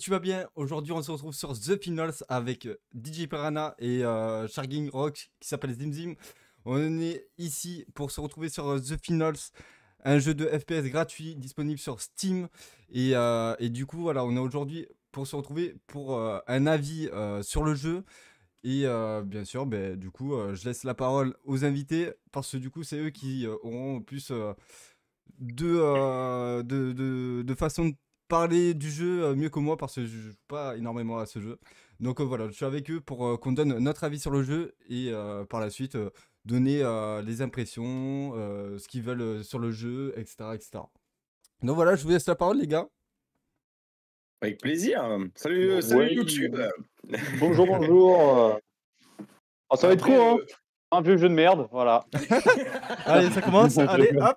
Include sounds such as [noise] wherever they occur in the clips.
Tu vas bien? Aujourd'hui, on se retrouve sur The Finals avec euh, DJ Piranha et euh, Sharging Rock qui s'appelle Zim On est ici pour se retrouver sur euh, The Finals, un jeu de FPS gratuit disponible sur Steam. Et, et du coup, voilà, on est aujourd'hui pour se retrouver pour un avis sur le jeu. Et bien sûr, ben, du coup, je laisse la parole aux invités parce que du coup, c'est eux qui auront plus de, de, de, de façon de parler du jeu euh, mieux que moi parce que je joue pas énormément à ce jeu. Donc euh, voilà, je suis avec eux pour euh, qu'on donne notre avis sur le jeu et par la suite donner les impressions, ce qu'ils veulent sur le jeu, etc., etc. Donc voilà, je vous laisse la parole les gars. Avec plaisir. Salut, salut YouTube. Bonjour, bonjour. Oh, [laughs] ça va être court, hein un vieux jeu de merde, voilà. Allez, ça commence. [laughs] Allez, hop.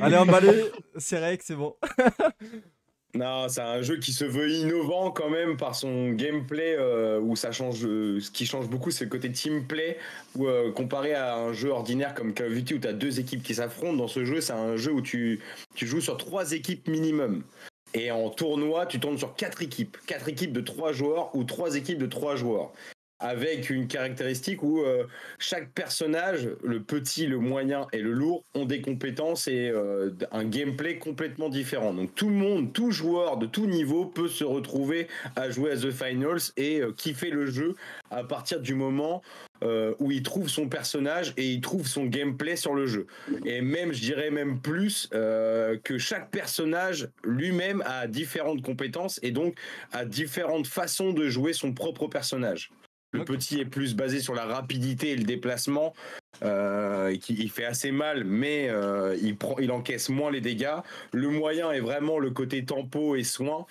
Allez, emballé. C'est rec, c'est bon. [laughs] Non, c'est un jeu qui se veut innovant quand même par son gameplay euh, où ça change. Euh, ce qui change beaucoup, c'est le côté team play. Où, euh, comparé à un jeu ordinaire comme Call of Duty où tu as deux équipes qui s'affrontent, dans ce jeu, c'est un jeu où tu, tu joues sur trois équipes minimum. Et en tournoi, tu tournes sur quatre équipes. Quatre équipes de trois joueurs ou trois équipes de trois joueurs avec une caractéristique où euh, chaque personnage, le petit, le moyen et le lourd, ont des compétences et euh, un gameplay complètement différent. Donc tout le monde, tout joueur de tout niveau peut se retrouver à jouer à The Finals et euh, kiffer le jeu à partir du moment où il trouve son personnage et il trouve son gameplay sur le jeu. Et même, je dirais même plus que chaque personnage lui-même a différentes compétences et donc a différentes façons de jouer son propre personnage. Le petit est plus basé sur la rapidité et le déplacement. Euh, qui, il fait assez mal, mais euh, il, prend, il encaisse moins les dégâts. Le moyen est vraiment le côté tempo et soin.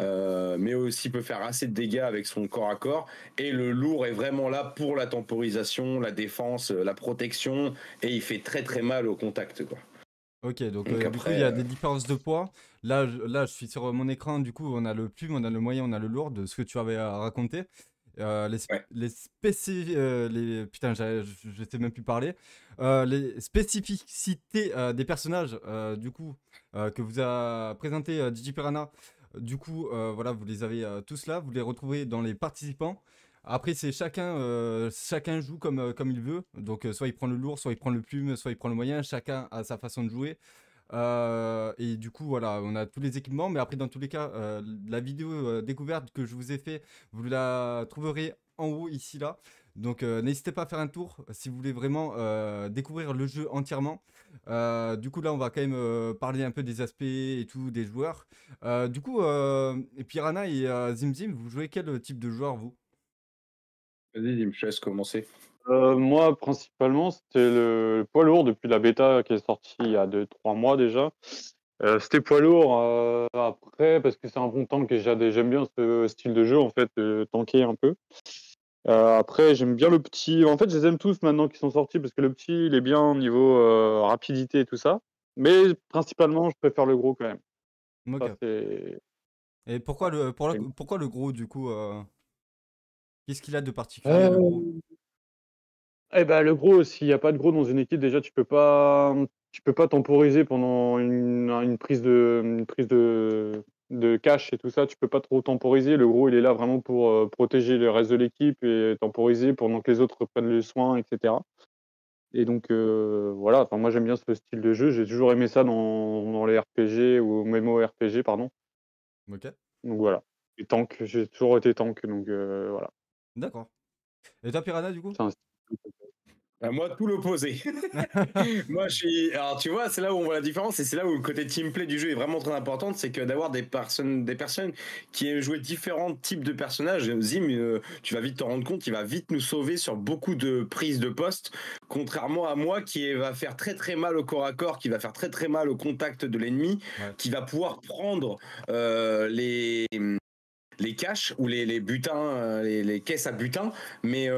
Euh, mais aussi peut faire assez de dégâts avec son corps à corps. Et le lourd est vraiment là pour la temporisation, la défense, la protection, et il fait très très mal au contact. Quoi. Ok, donc, après, il y a des différences de poids. Là, là, je suis sur mon écran, du coup, on a le plume, on a le moyen, on a le lourd de ce que tu avais raconté. Euh, les, les, euh, les putain, je, je sais même plus parler. Euh, les spécificités des personnages, du coup, que vous a présenté Digi Piranha. Du coup, voilà, vous les avez tous là. Vous les retrouvez dans les participants. Après, c'est chacun, chacun joue comme, comme il veut. Donc, soit il prend le lourd, soit il prend le plume, soit il prend le moyen. Chacun a sa façon de jouer. Euh, et du coup, voilà, on a tous les équipements. Mais après, dans tous les cas, euh, la vidéo euh, découverte que je vous ai fait, vous la trouverez en haut, ici, là. Donc, n'hésitez pas à faire un tour si vous voulez vraiment découvrir le jeu entièrement. du coup, là, on va quand même parler un peu des aspects et tout, des joueurs. du coup, Piranha et Zimzim, vous jouez quel type de joueur, vous? Vas-y, Zim, je laisse commencer. Euh, moi, principalement, c'était le poids lourd depuis la bêta qui est sortie il y a 2-3 mois déjà. Euh, c'était poids lourd euh, après parce que c'est un bon tank et j'aime bien ce style de jeu en fait, tanker un peu. après, j'aime bien le petit. En fait, je les aime tous maintenant qui sont sortis parce que le petit, il est bien au niveau rapidité et tout ça. Mais principalement, je préfère le gros quand même. et pourquoi le, pourquoi le gros du coup Qu'est-ce qu'il a de particulier le gros? Eh ben, le gros, s'il n'y a pas de gros dans une équipe, déjà, tu peux pas, tu peux pas temporiser pendant une, prise de, une prise de, de cash et tout ça. Tu peux pas trop temporiser. Le gros, il est là vraiment pour euh, protéger le reste de l'équipe et temporiser pendant que les autres prennent le soin, etc. Et donc, euh, voilà. Enfin, moi, j'aime bien ce style de jeu. J'ai toujours aimé ça dans, dans les RPG ou même au RPG, pardon. Ok. Donc voilà. Et tank, j'ai toujours été tank, donc euh, voilà. D'accord. Et toi, Piranha, du coup? Moi, tout l'opposé. [laughs] [laughs] moi, je suis. Alors, tu vois, c'est là où on voit la différence et c'est là où le côté teamplay du jeu est vraiment très important. C'est que d'avoir des personnes, des personnes qui aiment jouer différents types de personnages. Zim, euh, tu vas vite te rendre compte, il va vite nous sauver sur beaucoup de prises de poste. Contrairement à moi qui va faire très très mal au corps à corps, qui va faire très très mal au contact de l'ennemi, qui va pouvoir prendre euh, les les caches ou les, les butins, euh, les, les, caisses à butin, mais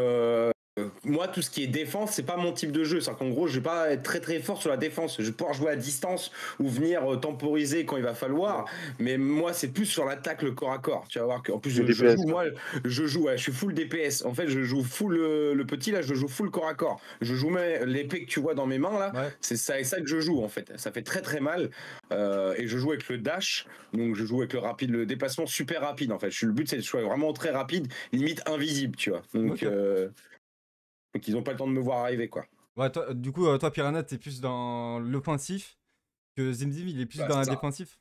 moi, tout ce qui est défense, c'est pas mon type de jeu. C'est qu'en gros, je vais pas être très très fort sur la défense. Je vais pouvoir jouer à distance ou venir euh, temporiser quand il va falloir. Mais moi, c'est plus sur l'attaque, le corps à corps. Tu vas voir qu'en plus, je, joue, moi, je joue, je suis full DPS. En fait, je joue full le, petit là, je joue full corps à corps. Je joue l'épée que tu vois dans mes mains là. C'est ça et ça que je joue en fait. Ça fait très très mal. Euh, et je joue avec le dash. Donc, je joue avec le rapide, le déplacement super rapide en fait. Je, le but, c'est de jouer vraiment très rapide, limite invisible, tu vois. Donc, euh, donc ils n'ont pas le temps de me voir arriver, quoi. Ouais, toi, du coup, euh, toi, Piranha, t'es plus dans l'offensif que Zimzim, il est plus bah, dans la défensif.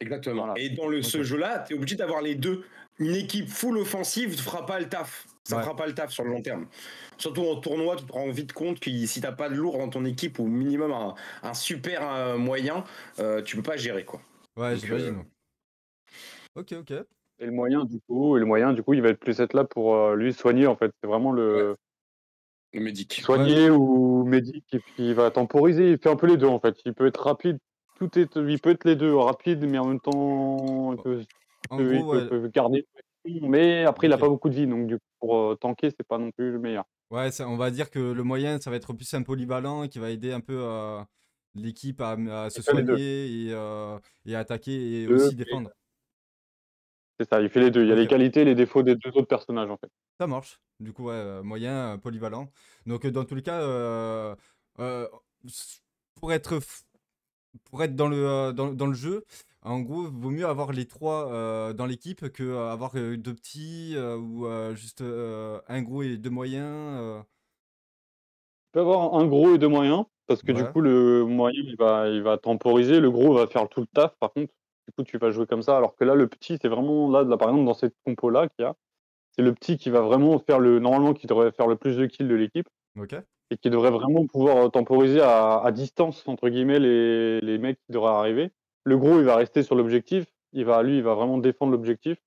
Exactement. Et dans le, ce jeu-là, tu es obligé d'avoir les deux. Une équipe full offensive ne fera pas le taf. Ça ne fera pas le taf sur le long terme. Surtout en tournoi, tu te rends vite compte que si t'as pas de lourd dans ton équipe ou au minimum un, super euh, moyen, euh, tu peux pas gérer quoi. Ouais, j'imagine. Ok, ok. Et le moyen du coup, et le moyen du coup, il va être plus être là pour lui soigner en fait. C'est vraiment le, Médic. Soigner ou médic, et puis il va temporiser. Il fait un peu les deux en fait. Il peut être rapide, tout est, il peut être les deux, rapide, mais en même temps, il peut, garder. Mais après, il a pas beaucoup de vie, donc du coup, pour euh, tanker, c'est pas non plus le meilleur. Ouais, on va dire que le moyen, ça va être plus un polyvalent qui va aider un peu euh, l'équipe à, se soigner et, euh, et, attaquer et aussi défendre. C'est ça, il fait les deux. Il y a les qualités et les défauts des deux autres personnages en fait. Ça marche. Du coup, ouais, euh, moyen, euh, polyvalent. Donc, euh, dans tous les cas, pour être, pour être dans, le, dans, le jeu, en gros, il vaut mieux avoir les trois dans l'équipe que avoir deux petits ou juste un gros et deux moyens. Tu peux avoir un gros et deux moyens, parce que du coup, le moyen, il va, il va temporiser, le gros va faire tout le taf, par contre. Du coup, tu vas jouer comme ça, alors que là, le petit, c'est vraiment, là, là par exemple, dans cette compo-là qu'il y a, c'est le petit qui va vraiment faire le normalement qui devrait faire le plus de kills de l'équipe. Et qui devrait vraiment pouvoir euh, temporiser à, distance entre guillemets les, les, mecs qui devraient arriver. Le gros il va rester sur l'objectif, il va lui il va vraiment défendre l'objectif.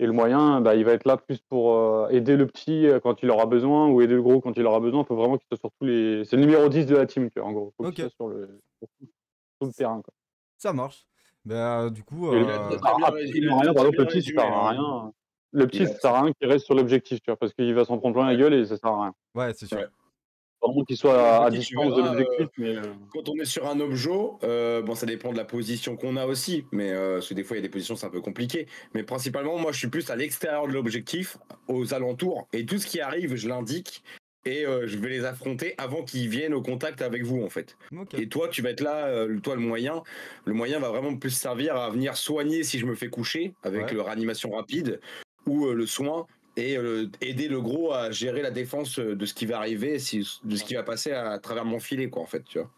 Et le moyen, bah, il va être là plus pour euh, aider le petit euh, quand il aura besoin ou aider le gros quand il aura besoin. Il faut vraiment qu'il soit sur tous les. C'est le numéro 10 de la team, en gros. Faut qu'il soit sur le, le terrain. Quoi. Ça marche. Bah, du coup. Euh... le petit, ça sert à rien. Le petit, ça sert à rien qu'il reste sur l'objectif, tu vois, parce qu'il va s'en prendre plein la gueule et ça sert à rien. Ouais, c'est sûr. Vraiment qu'il soit à, distance de l'objectif. Euh, quand on est sur un objet, euh, bon, ça dépend de la position qu'on a aussi, mais euh, parce que des fois, il y a des positions, c'est un peu compliqué. Mais principalement, moi, je suis plus à l'extérieur de l'objectif, aux alentours, et tout ce qui arrive, je l'indique. Et je vais les affronter avant qu'ils viennent au contact avec vous en fait. Et toi, tu vas être là, toi le moyen, le moyen va vraiment plus servir à venir soigner si je me fais coucher avec le réanimation rapide, ou euh, le soin et euh, aider le gros à gérer la défense euh, de ce qui va arriver, de ce qui va passer à, travers mon filet, quoi, en fait, tu vois.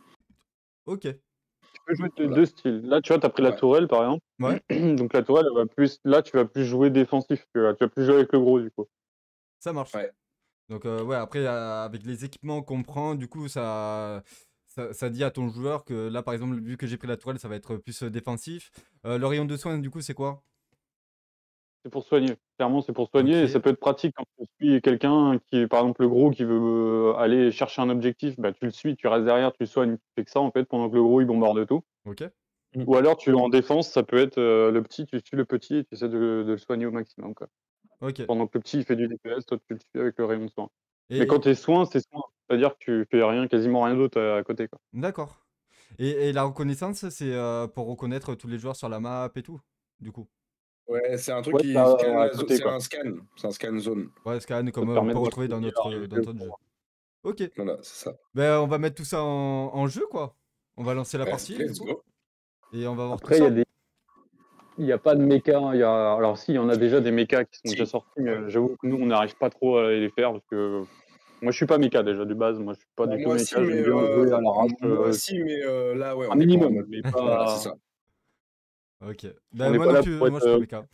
Ok. Tu peux jouer deux styles. Là, tu vois, tu as pris la tourelle, par exemple. Ouais. [clears throat] Donc la tourelle, va plus... là, tu vas plus jouer défensif. Tu vas, tu vas plus jouer avec le gros, du coup. Ça marche. Ouais. Donc, ouais, après, avec les équipements qu'on prend, du coup, ça... Ça, dit à ton joueur que là, par exemple, vu que j'ai pris la tourelle, ça va être plus défensif. le rayon de soins, du coup, c'est quoi? C'est pour soigner. Clairement, c'est pour soigner et ça peut être pratique quand tu suis quelqu'un qui, par exemple, le gros qui veut euh, aller chercher un objectif, bah, tu le suis, tu restes derrière, tu le soignes, tu fais que ça en fait pendant que le gros il bombarde tout. Ok. Ou alors tu en défense, ça peut être euh, le petit, tu suis le petit et tu essaies de, le soigner au maximum. Quoi. Pendant que le petit il fait du DPS, toi tu le suis avec le rayon de soin. Mais quand tu es soin, c'est soin. C'est-à-dire que tu fais rien, quasiment rien d'autre à, côté. D'accord. Et, la reconnaissance, c'est euh, pour reconnaître tous les joueurs sur la map et tout, du coup? Ouais, c'est un truc qui scanne c'est un scan, c'est un scan zone. Ouais, scan comme on peut retrouver dans notre, dans notre jeu. Ok. Voilà, c'est ça. Ben, on va mettre tout ça en, en jeu, quoi. On va lancer la partie. Et on va voir Après, il y a des. Il n'y a pas de méca. Y a... Alors, si, il y en a déjà des mécas qui sont déjà sortis, mais j'avoue que nous, on n'arrive pas trop à les faire parce que. Moi, je suis pas méca déjà de base. Moi, je suis pas du tout méca. J'aime bien jouer à l'arrache. Moi aussi, mais euh, là, ouais. Un minimum, mais pas. c'est ça. Ok. Bah, moi non plus, moi je suis euh, méca.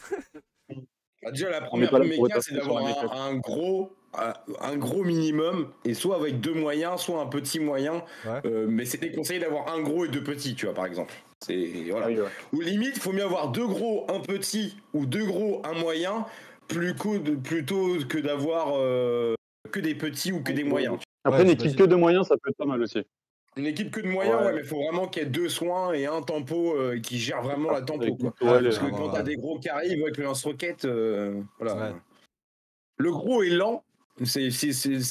Bah, déjà, la première méca, c'est d'avoir un, gros, un gros minimum, et soit avec deux moyens, soit un petit moyen. Euh, mais c'était conseillé d'avoir un gros et deux petits, tu vois, par exemple. C'est voilà. Ou limite, il faut mieux avoir deux gros, un petit, ou deux gros, un moyen, plus plutôt que d'avoir euh, que des petits ou que des moyens. Après, une équipe que de moyens, ça peut être pas mal aussi. Une équipe que de moyens, ouais, mais il faut vraiment qu'il y ait deux soins et un tempo euh, qui gère vraiment la tempo. Quoi. Parce que quand t'as des gros qui arrivent avec le lance-roquette, euh, voilà. Le gros est lent, C'est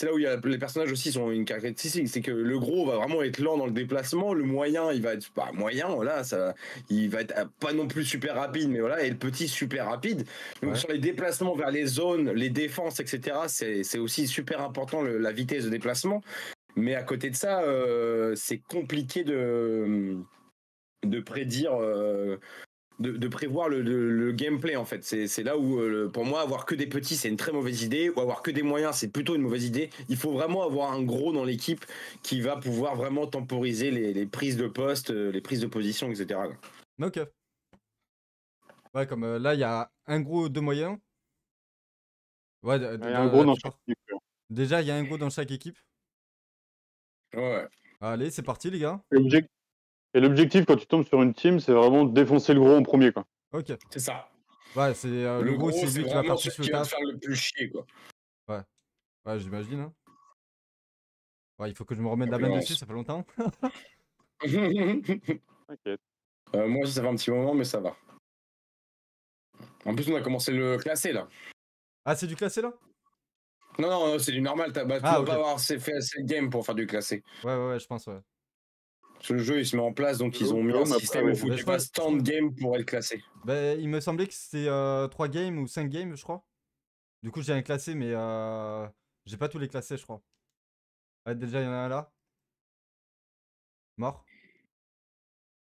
là où il y a, les personnages aussi sont une caractéristique, c'est que le gros va vraiment être lent dans le déplacement, le moyen il va être pas moyen, voilà, ça, il va être pas non plus super rapide, mais voilà, et le petit super rapide. Donc sur les déplacements vers les zones, les défenses, etc., c'est aussi super important la vitesse de déplacement. Mais à côté de ça, euh, c'est compliqué de de prédire euh, de, prévoir le, gameplay en fait. C'est là où euh, pour moi avoir que des petits c'est une très mauvaise idée ou avoir que des moyens c'est plutôt une mauvaise idée. Il faut vraiment avoir un gros dans l'équipe qui va pouvoir vraiment temporiser les, prises de poste, euh, les prises de position, etc. Ok. Ouais, comme euh, là il y a un gros, deux moyens. Ouais, il y a un gros dans chaque équipe. Déjà il y a un gros dans chaque équipe. Ouais. Allez, c'est parti les gars. Et l'objectif quand tu tombes sur une team, c'est vraiment de défoncer le gros en premier, quoi. Ok. C'est ça. Ouais, c'est euh, le, gros, c'est lui qui va faire plus le taf. faire le plus chier, quoi. Ouais. Ouais, j'imagine. Hein. Ouais, il faut que je me remette la main dessus, ça fait longtemps. [laughs] [laughs] Euh, moi aussi, ça fait un petit moment, mais ça va. En plus, on a commencé le classé, là. Ah, c'est du classé, là? Non, non, c'est du normal. Bah, tu ah, pas avoir fait assez de game pour faire du classé. Ouais, ouais, ouais, je pense, ouais le jeu il se met en place, donc ils ont mis un système où tu pas tant de games pour être classé. Bah, il me semblait que c'était euh, 3 games ou 5 games, je crois. Du coup, j'ai un classé, mais euh, j'ai pas tous les classés, je crois. Ouais, déjà, il y en a un là. Mort.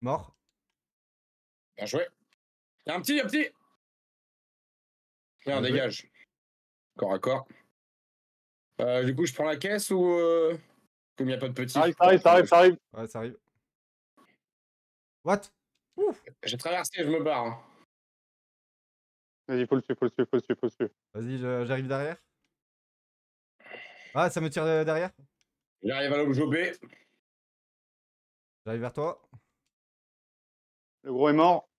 Mort. Bien joué. Il y a un petit, un petit. Viens, dégage. Corps à corps. Euh, du coup, je prends la caisse ou. Euh, comme il n'y a pas de petit. Ça arrive, ça arrive, ça arrive, ça arrive. Ouais, ça arrive. What? J'ai traversé, je me barre. Hein. Vas-y, faut le suivre, faut le suivre, faut le suivre, faut le suivre. Vas-y, j'arrive derrière. Ah, ça me tire derrière J'arrive à l'objet B. J'arrive vers toi. Le gros est mort.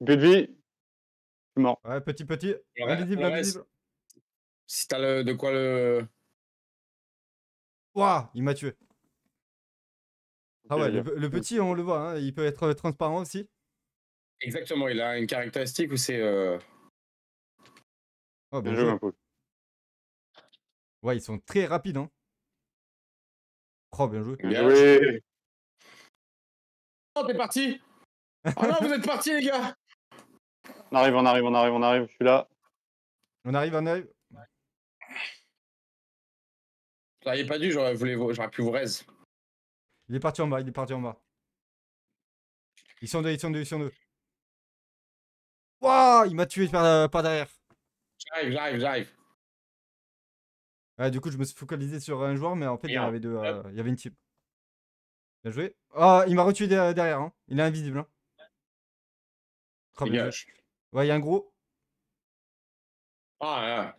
But de vie. Je suis mort. Ouais, petit, petit. invisible, invisible. Si t'as le, de quoi le. Ouah, il m'a tué. Ah ouais, le, petit, on le voit, hein, il peut être transparent aussi. Exactement, il a une caractéristique où c'est. Euh... Oh, bien, joué. Ouais, ils sont très rapides. Hein. Oh, bien joué. Bien joué. Oh, t'es parti Oh non, vous êtes partis, les gars On arrive, on arrive, on arrive, on arrive, je suis là. On arrive, on arrive. Ça pas dû, j'aurais pu vous raise. Il est parti en bas, il est parti en bas. Ils sont deux, ils sont deux, ils sont deux. Wouah, il m'a tué par, euh, par derrière. J'arrive, j'arrive, j'arrive. Ouais, du coup, je me suis focalisé sur un joueur, mais en fait, il y avait deux. Euh, il y avait une team. Bien joué. Oh, il m'a retué derrière. Hein. Il est invisible. Hein. Oh, ouais, il y a un gros. Ah,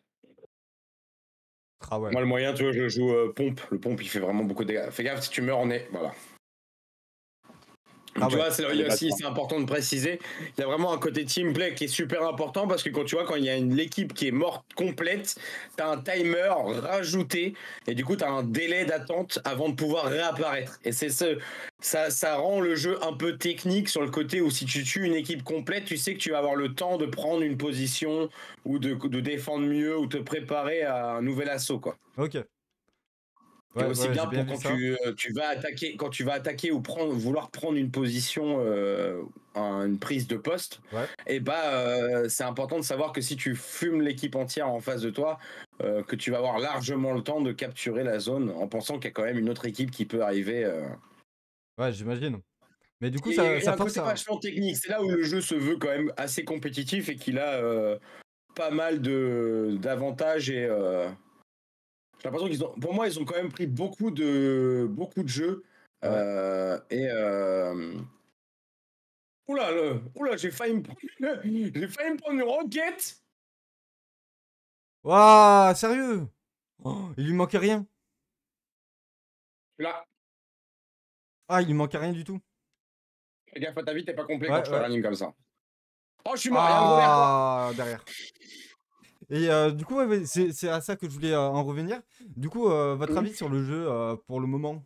Moi, le moyen, tu vois, je joue euh, pompe. Le pompe, il fait vraiment beaucoup de dégâts. Fais gaffe, si tu meurs, on est. Voilà. Ah tu vois, c'est aussi, c'est important de préciser. Il y a vraiment un côté team play qui est super important parce que quand tu vois, quand il y a une l'équipe qui est morte complète, tu as un timer rajouté et du coup, tu as un délai d'attente avant de pouvoir réapparaître. Et c'est ce, ça, ça rend le jeu un peu technique sur le côté où si tu tues une équipe complète, tu sais que tu vas avoir le temps de prendre une position ou de, de défendre mieux ou te préparer à un nouvel assaut, quoi. Ok aussi bien pour quand tu, euh, tu, vas attaquer, quand tu vas attaquer ou prendre, vouloir prendre une position, euh, une prise de poste, et eh bah euh, c'est important de savoir que si tu fumes l'équipe entière en face de toi, que tu vas avoir largement le temps de capturer la zone en pensant qu'il y a quand même une autre équipe qui peut arriver. Ouais, j'imagine. Mais du coup, ça, ça force. C'est vachement technique. C'est là où le jeu se veut quand même assez compétitif et qu'il a pas mal de d'avantages et j'ai l'impression qu'ils ont, pour moi, ils ont quand même pris beaucoup de, beaucoup de jeux. Euh, et euh... Oula, le... Oula, j'ai failli me prendre, j'ai failli me prendre une roquette. Waouh, sérieux? Oh, Il lui manquait rien. Là. Ah, il lui manquait rien du tout. Fais gaffe à ta vie, t'es pas complet quand tu fais running comme ça. Oh, je suis mort, ah, derrière. Et euh, du coup, c'est à ça que je voulais euh, en revenir. Du coup, euh, votre avis sur le jeu pour le moment,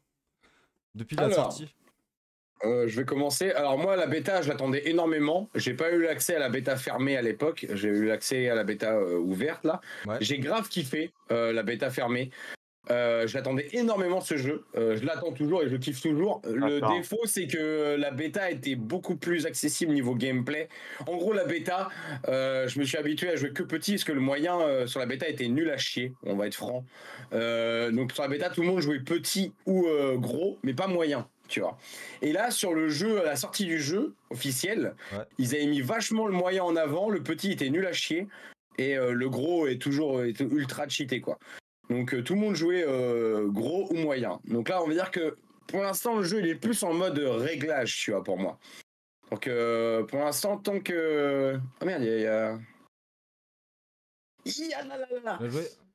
depuis la sortie? je vais commencer. Alors moi, la bêta, je l'attendais énormément. J'ai pas eu l'accès à la bêta fermée à l'époque. J'ai eu l'accès à la bêta ouverte là. J'ai grave kiffé la bêta fermée. J'attendais énormément ce jeu. je l'attends toujours et je kiffe toujours. Le défaut, c'est que la bêta était beaucoup plus accessible niveau gameplay. En gros, la bêta, je me suis habitué à jouer que petit parce que le moyen sur la bêta était nul à chier. On va être franc. donc sur la bêta, tout le monde jouait petit ou gros, mais pas moyen tu vois. Et là, sur le jeu, à la sortie du jeu officiel, ils avaient mis vachement le moyen en avant, le petit était nul à chier, et euh, le gros est toujours ultra cheaté, quoi. Donc euh, tout le monde jouait euh, gros ou moyen. Donc là, on va dire que pour l'instant, le jeu, il est plus en mode réglage, tu vois, pour moi. Donc pour l'instant, tant que... Oh merde, il y a...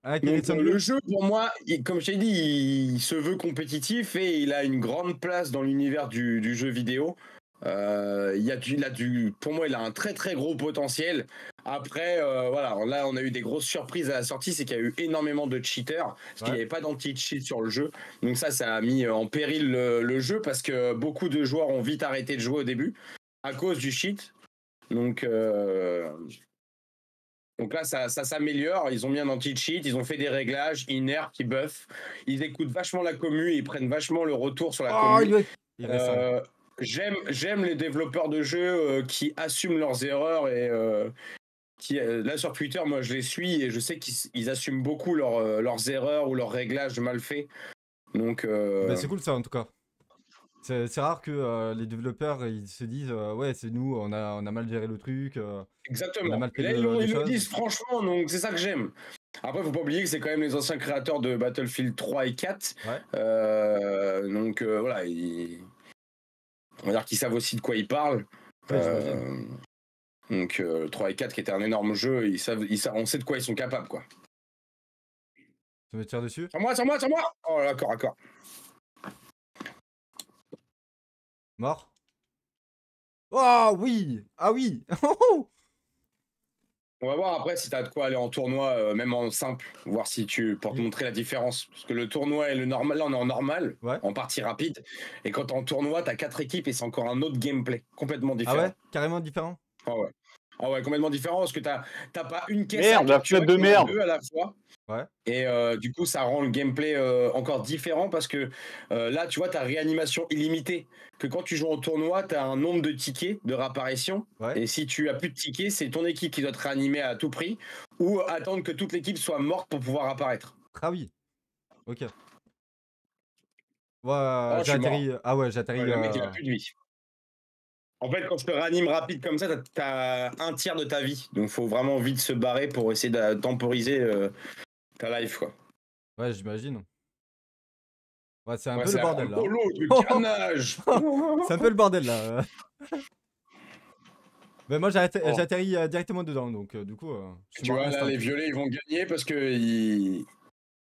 Ah, le jeu, pour moi, comme je t'ai dit, il, se veut compétitif et il a une grande place dans l'univers du, jeu vidéo. Euh, il, a a du, pour moi, il a un très très gros potentiel. Après, euh, voilà, là, on a eu des grosses surprises à la sortie, c'est qu'il y a eu énormément de cheaters, parce qu'il n'y avait pas d'anti-cheat sur le jeu. Donc ça, ça a mis en péril le, jeu parce que beaucoup de joueurs ont vite arrêté de jouer au début à cause du cheat. Donc, euh, donc là, ça, s'améliore. Ils ont mis un anti-cheat, ils ont fait des réglages, ils nerfent, ils buffent. Ils écoutent vachement la commu, ils prennent vachement le retour sur la oh, commu. Euh, j'aime, j'aime les développeurs de jeux euh, qui assument leurs erreurs et euh, qui, là sur Twitter, moi je les suis et je sais qu'ils assument beaucoup leurs erreurs ou leurs réglages mal faits. Donc, bah, c'est cool ça en tout cas. C'est rare que euh, les développeurs ils se disent euh, ouais c'est nous on a on a mal géré le truc. Euh, Exactement. Là, ils, le, disent franchement donc c'est ça que j'aime. Après faut pas oublier que c'est quand même les anciens créateurs de Battlefield 3 et 4. donc voilà on va dire qu'ils savent aussi de quoi ils parlent. donc 3 et 4 qui était un énorme jeu ils savent, ils savent on sait de quoi ils sont capables quoi. Tu me tires dessus? Sur moi sur moi sur moi. Oh d'accord d'accord. Mort? Oh oui Ah oui [laughs] On va voir après si tu as de quoi aller en tournoi, euh, même en simple, voir si tu pour te montrer la différence. Parce que le tournoi et le normal, là on est en normal, en partie rapide. Et quand t'es en tournoi, t'as quatre équipes et c'est encore un autre gameplay, complètement différent. Ah ouais Carrément différent? Ah ouais. Ah ouais, complètement différent parce que t'as pas une caisse merde, à, de merde. à la fois. Et euh, du coup, ça rend le gameplay euh, encore différent parce que euh, là, tu vois, tu as réanimation illimitée. Que quand tu joues en tournoi, tu as un nombre de tickets de réapparition. Et si tu as plus de tickets, c'est ton équipe qui doit te réanimer à tout prix ou attendre que toute l'équipe soit morte pour pouvoir apparaître. Ah oui. Ok. Ouais, oh, j'atterris. Ah ouais, j'atterris. le En fait, quand je te réanime rapide comme ça, tu as un tiers de ta vie. Donc, faut vraiment vite se barrer pour essayer de temporiser ta life, quoi. Ouais, j'imagine. Ouais, c'est un peu le bordel là. [laughs] c'est un peu le bordel là. [laughs] Mais moi, j'atterris euh, directement dedans, donc euh, du coup. Euh, tu vois, là, les violets, ils vont gagner parce que ils...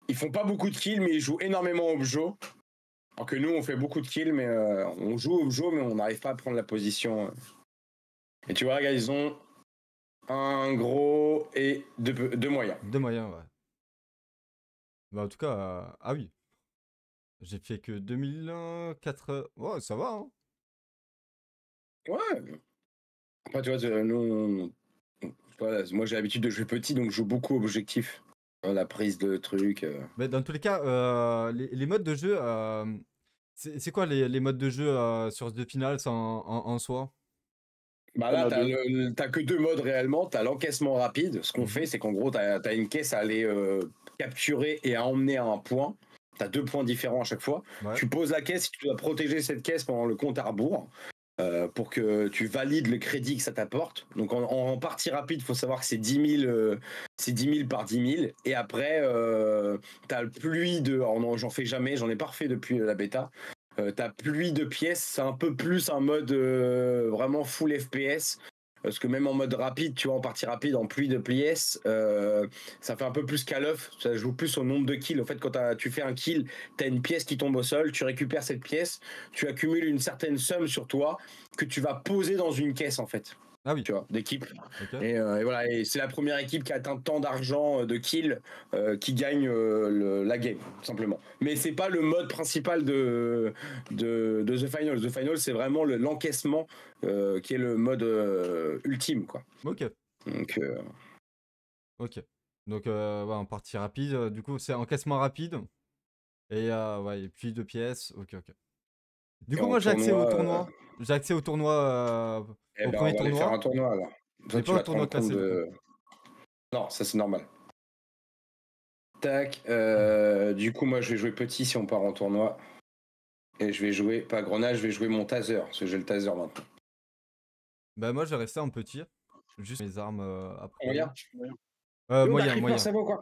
ils font pas beaucoup de kills, mais ils jouent énormément au jeu. Alors que nous, on fait beaucoup de kills, mais on joue au jeu, mais on n'arrive pas à prendre la position. Et tu vois, gars, ils ont un gros et deux, deux moyens. Deux moyens, ouais. Bah, en tout cas, euh, ah oui. J'ai fait que 2004. Ouais, ça va, hein. Ouais. Après, tu vois, nous, moi j'ai l'habitude de jouer petit, donc je joue beaucoup objectif. La prise de trucs. Euh. Mais dans tous les cas, euh, les, modes de jeu, c'est quoi les, modes de jeu sur ce finale en, en, soi? Bah là, t'as que deux modes réellement. T'as l'encaissement rapide. Ce qu'on mmh fait, c'est qu'en gros, t'as as une caisse à aller capturer et à emmener à un point. Tu as deux points différents à chaque fois. Tu poses la caisse, tu dois protéger cette caisse pendant le compte à rebours. Euh, pour que tu valides le crédit que ça t'apporte. Donc en, partie rapide, il faut savoir que c'est 10 000, euh, c'est 10 000 par 10 000. Et après, euh, tu as le pluie de... J'en fais jamais, j'en ai pas refait depuis la bêta. Euh, tu pluie de pièces, c'est un peu plus un mode vraiment full FPS. Parce que même en mode rapide, tu vois, en partie rapide, en pluie de pièces, euh, ça fait un peu plus qu'à l'œuf. Ça joue plus au nombre de kills. En fait, quand tu fais un kill, tu as une pièce qui tombe au sol, tu récupères cette pièce, tu accumules une certaine somme sur toi que tu vas poser dans une caisse, en fait. Ah oui. tu vois, d'équipe. Et, voilà, et c'est la première équipe qui a atteint tant d'argent de kills qui gagne la game, tout simplement. Mais c'est pas le mode principal de, de, de The Final. The Final, c'est vraiment l'encaissement qui est le mode ultime, quoi. Ok. Donc. Ok. Donc, euh, ouais, en partie rapide. Euh, du coup, c'est encaissement rapide. Et, euh, ouais, et puis deux pièces. Ok, ok. Du coup, moi, j'ai accès au tournoi. J'ai accès au tournoi. Eh au ben, premier on va tournoi. faire un tournoi alors. Ça, tu pas tournoi classé. De... Non, ça c'est normal. Tac. du coup, moi, je vais jouer petit si on part en tournoi. Et je vais jouer, pas grenade, je vais jouer mon taser. Parce que j'ai le taser maintenant. Bah, moi, je vais rester en petit. Juste mes armes après. Regarde. Euh, moyen, moyen. Ça quoi?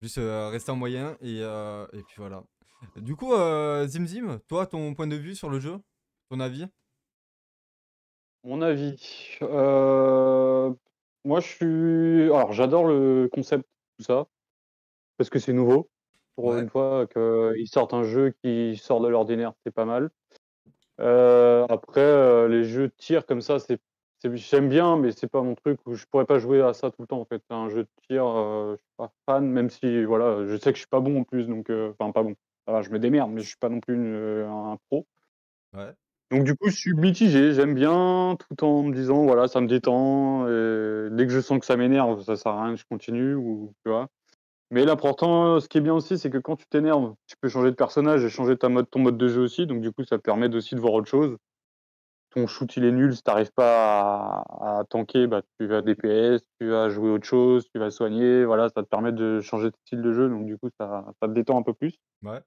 Juste euh, rester en moyen et, euh, et puis voilà. Du coup, euh, Zim toi, ton point de vue sur le jeu? Ton avis? Mon avis. Euh, moi, je suis. Alors, j'adore le concept, tout ça. Parce que c'est nouveau. Pour une fois qu'ils sortent un jeu qui sort de l'ordinaire, c'est pas mal. après, les jeux de tir comme ça, c'est J'aime bien, mais c'est pas mon truc où je pourrais pas jouer à ça tout le temps en fait. Un jeu de tir, euh, je suis pas fan, même si voilà, je sais que je suis pas bon en plus, donc euh, enfin pas bon. je me démerde, mais je suis pas non plus euh, un pro. Ouais. Donc du coup, je suis mitigé. J'aime bien, tout en me disant voilà, ça me détend. Et dès que je sens que ça m'énerve, ça sert à rien, je continue ou tu vois. Mais l'important, ce qui est bien aussi, c'est que quand tu t'énerves, tu peux changer de personnage et changer ta mode, ton mode de jeu aussi. Donc du coup, ça permet aussi de voir autre chose ton shoot il est nul, si tu n'arrives pas à, tanker, bah, tu vas DPS, tu vas jouer autre chose, tu vas soigner, voilà, ça te permet de changer de style de jeu, donc du coup ça, ça te détend un peu plus. Ouais.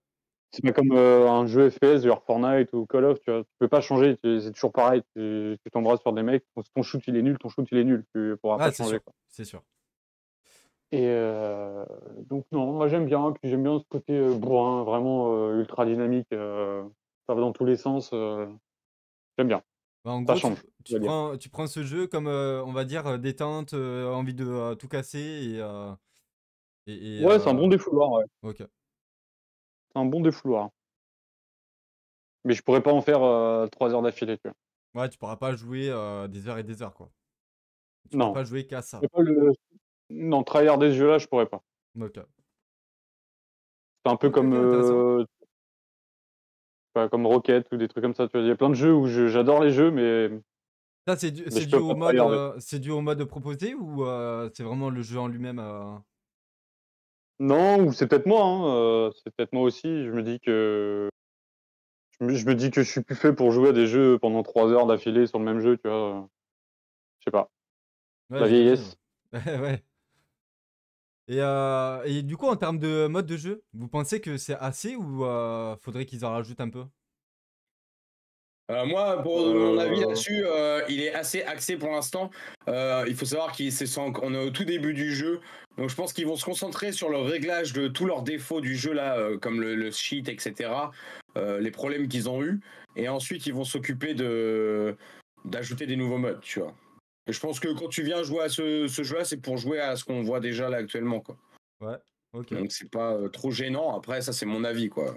C'est pas comme euh, un jeu FPS, genre Fortnite ou Call of, tu vois, tu peux pas changer, c'est toujours pareil, tu t'embrasses sur des mecs, ton shoot il est nul, ton shoot il est nul, tu pourras ah, pas changer. C'est sûr. Et euh, donc non, moi j'aime bien, puis j'aime bien ce côté euh, bourrin, vraiment ultra dynamique, ça va dans tous les sens, j'aime bien. Bah, en gros, tu, prends, tu prends ce jeu comme, on va dire, détente, envie de tout casser et, Ouais, c'est un bon défouloir, ouais. Ok. C'est un bon défouloir. Mais je pourrais pas en faire 3 heures d'affilée, tu vois. Ouais, tu pourras pas jouer des heures et des heures, quoi. Tu pourras pas jouer qu'à ça. pas le... Non, tryhard des jeux là, je pourrais pas. Ok. C'est un peu comme comme Rocket ou des trucs comme ça. Tu vois, il y a plein de jeux où j'adore les jeux, mais. Ça, c'est du, dû au mode, euh, c'est dû au mode proposé ou euh, c'est vraiment le jeu en lui-même euh? Non, ou c'est peut-être moi. Hein, c'est peut-être moi aussi. Je me dis que je me, dis que je suis plus fait pour jouer à des jeux pendant trois heures d'affilée sur le même jeu. Tu vois. Je sais pas. La vieillesse. [laughs] ouais. Et, et, du coup, en termes de mode de jeu, vous pensez que c'est assez ou faudrait qu'ils en rajoutent un peu? Euh, moi, pour mon avis là-dessus, euh, il est assez axé pour l'instant. Euh, il faut savoir qu'on est au tout début du jeu, donc je pense qu'ils vont se concentrer sur le réglage de tous leurs défauts du jeu là, comme le, le, cheat, etc. les problèmes qu'ils ont eu, et ensuite ils vont s'occuper de d'ajouter des nouveaux modes, tu vois je pense que quand tu viens jouer à ce, jeu-là, c'est pour jouer à ce qu'on voit déjà là actuellement, quoi. Ouais, ok. Donc c'est pas euh, trop gênant. Après, ça c'est mon avis, quoi.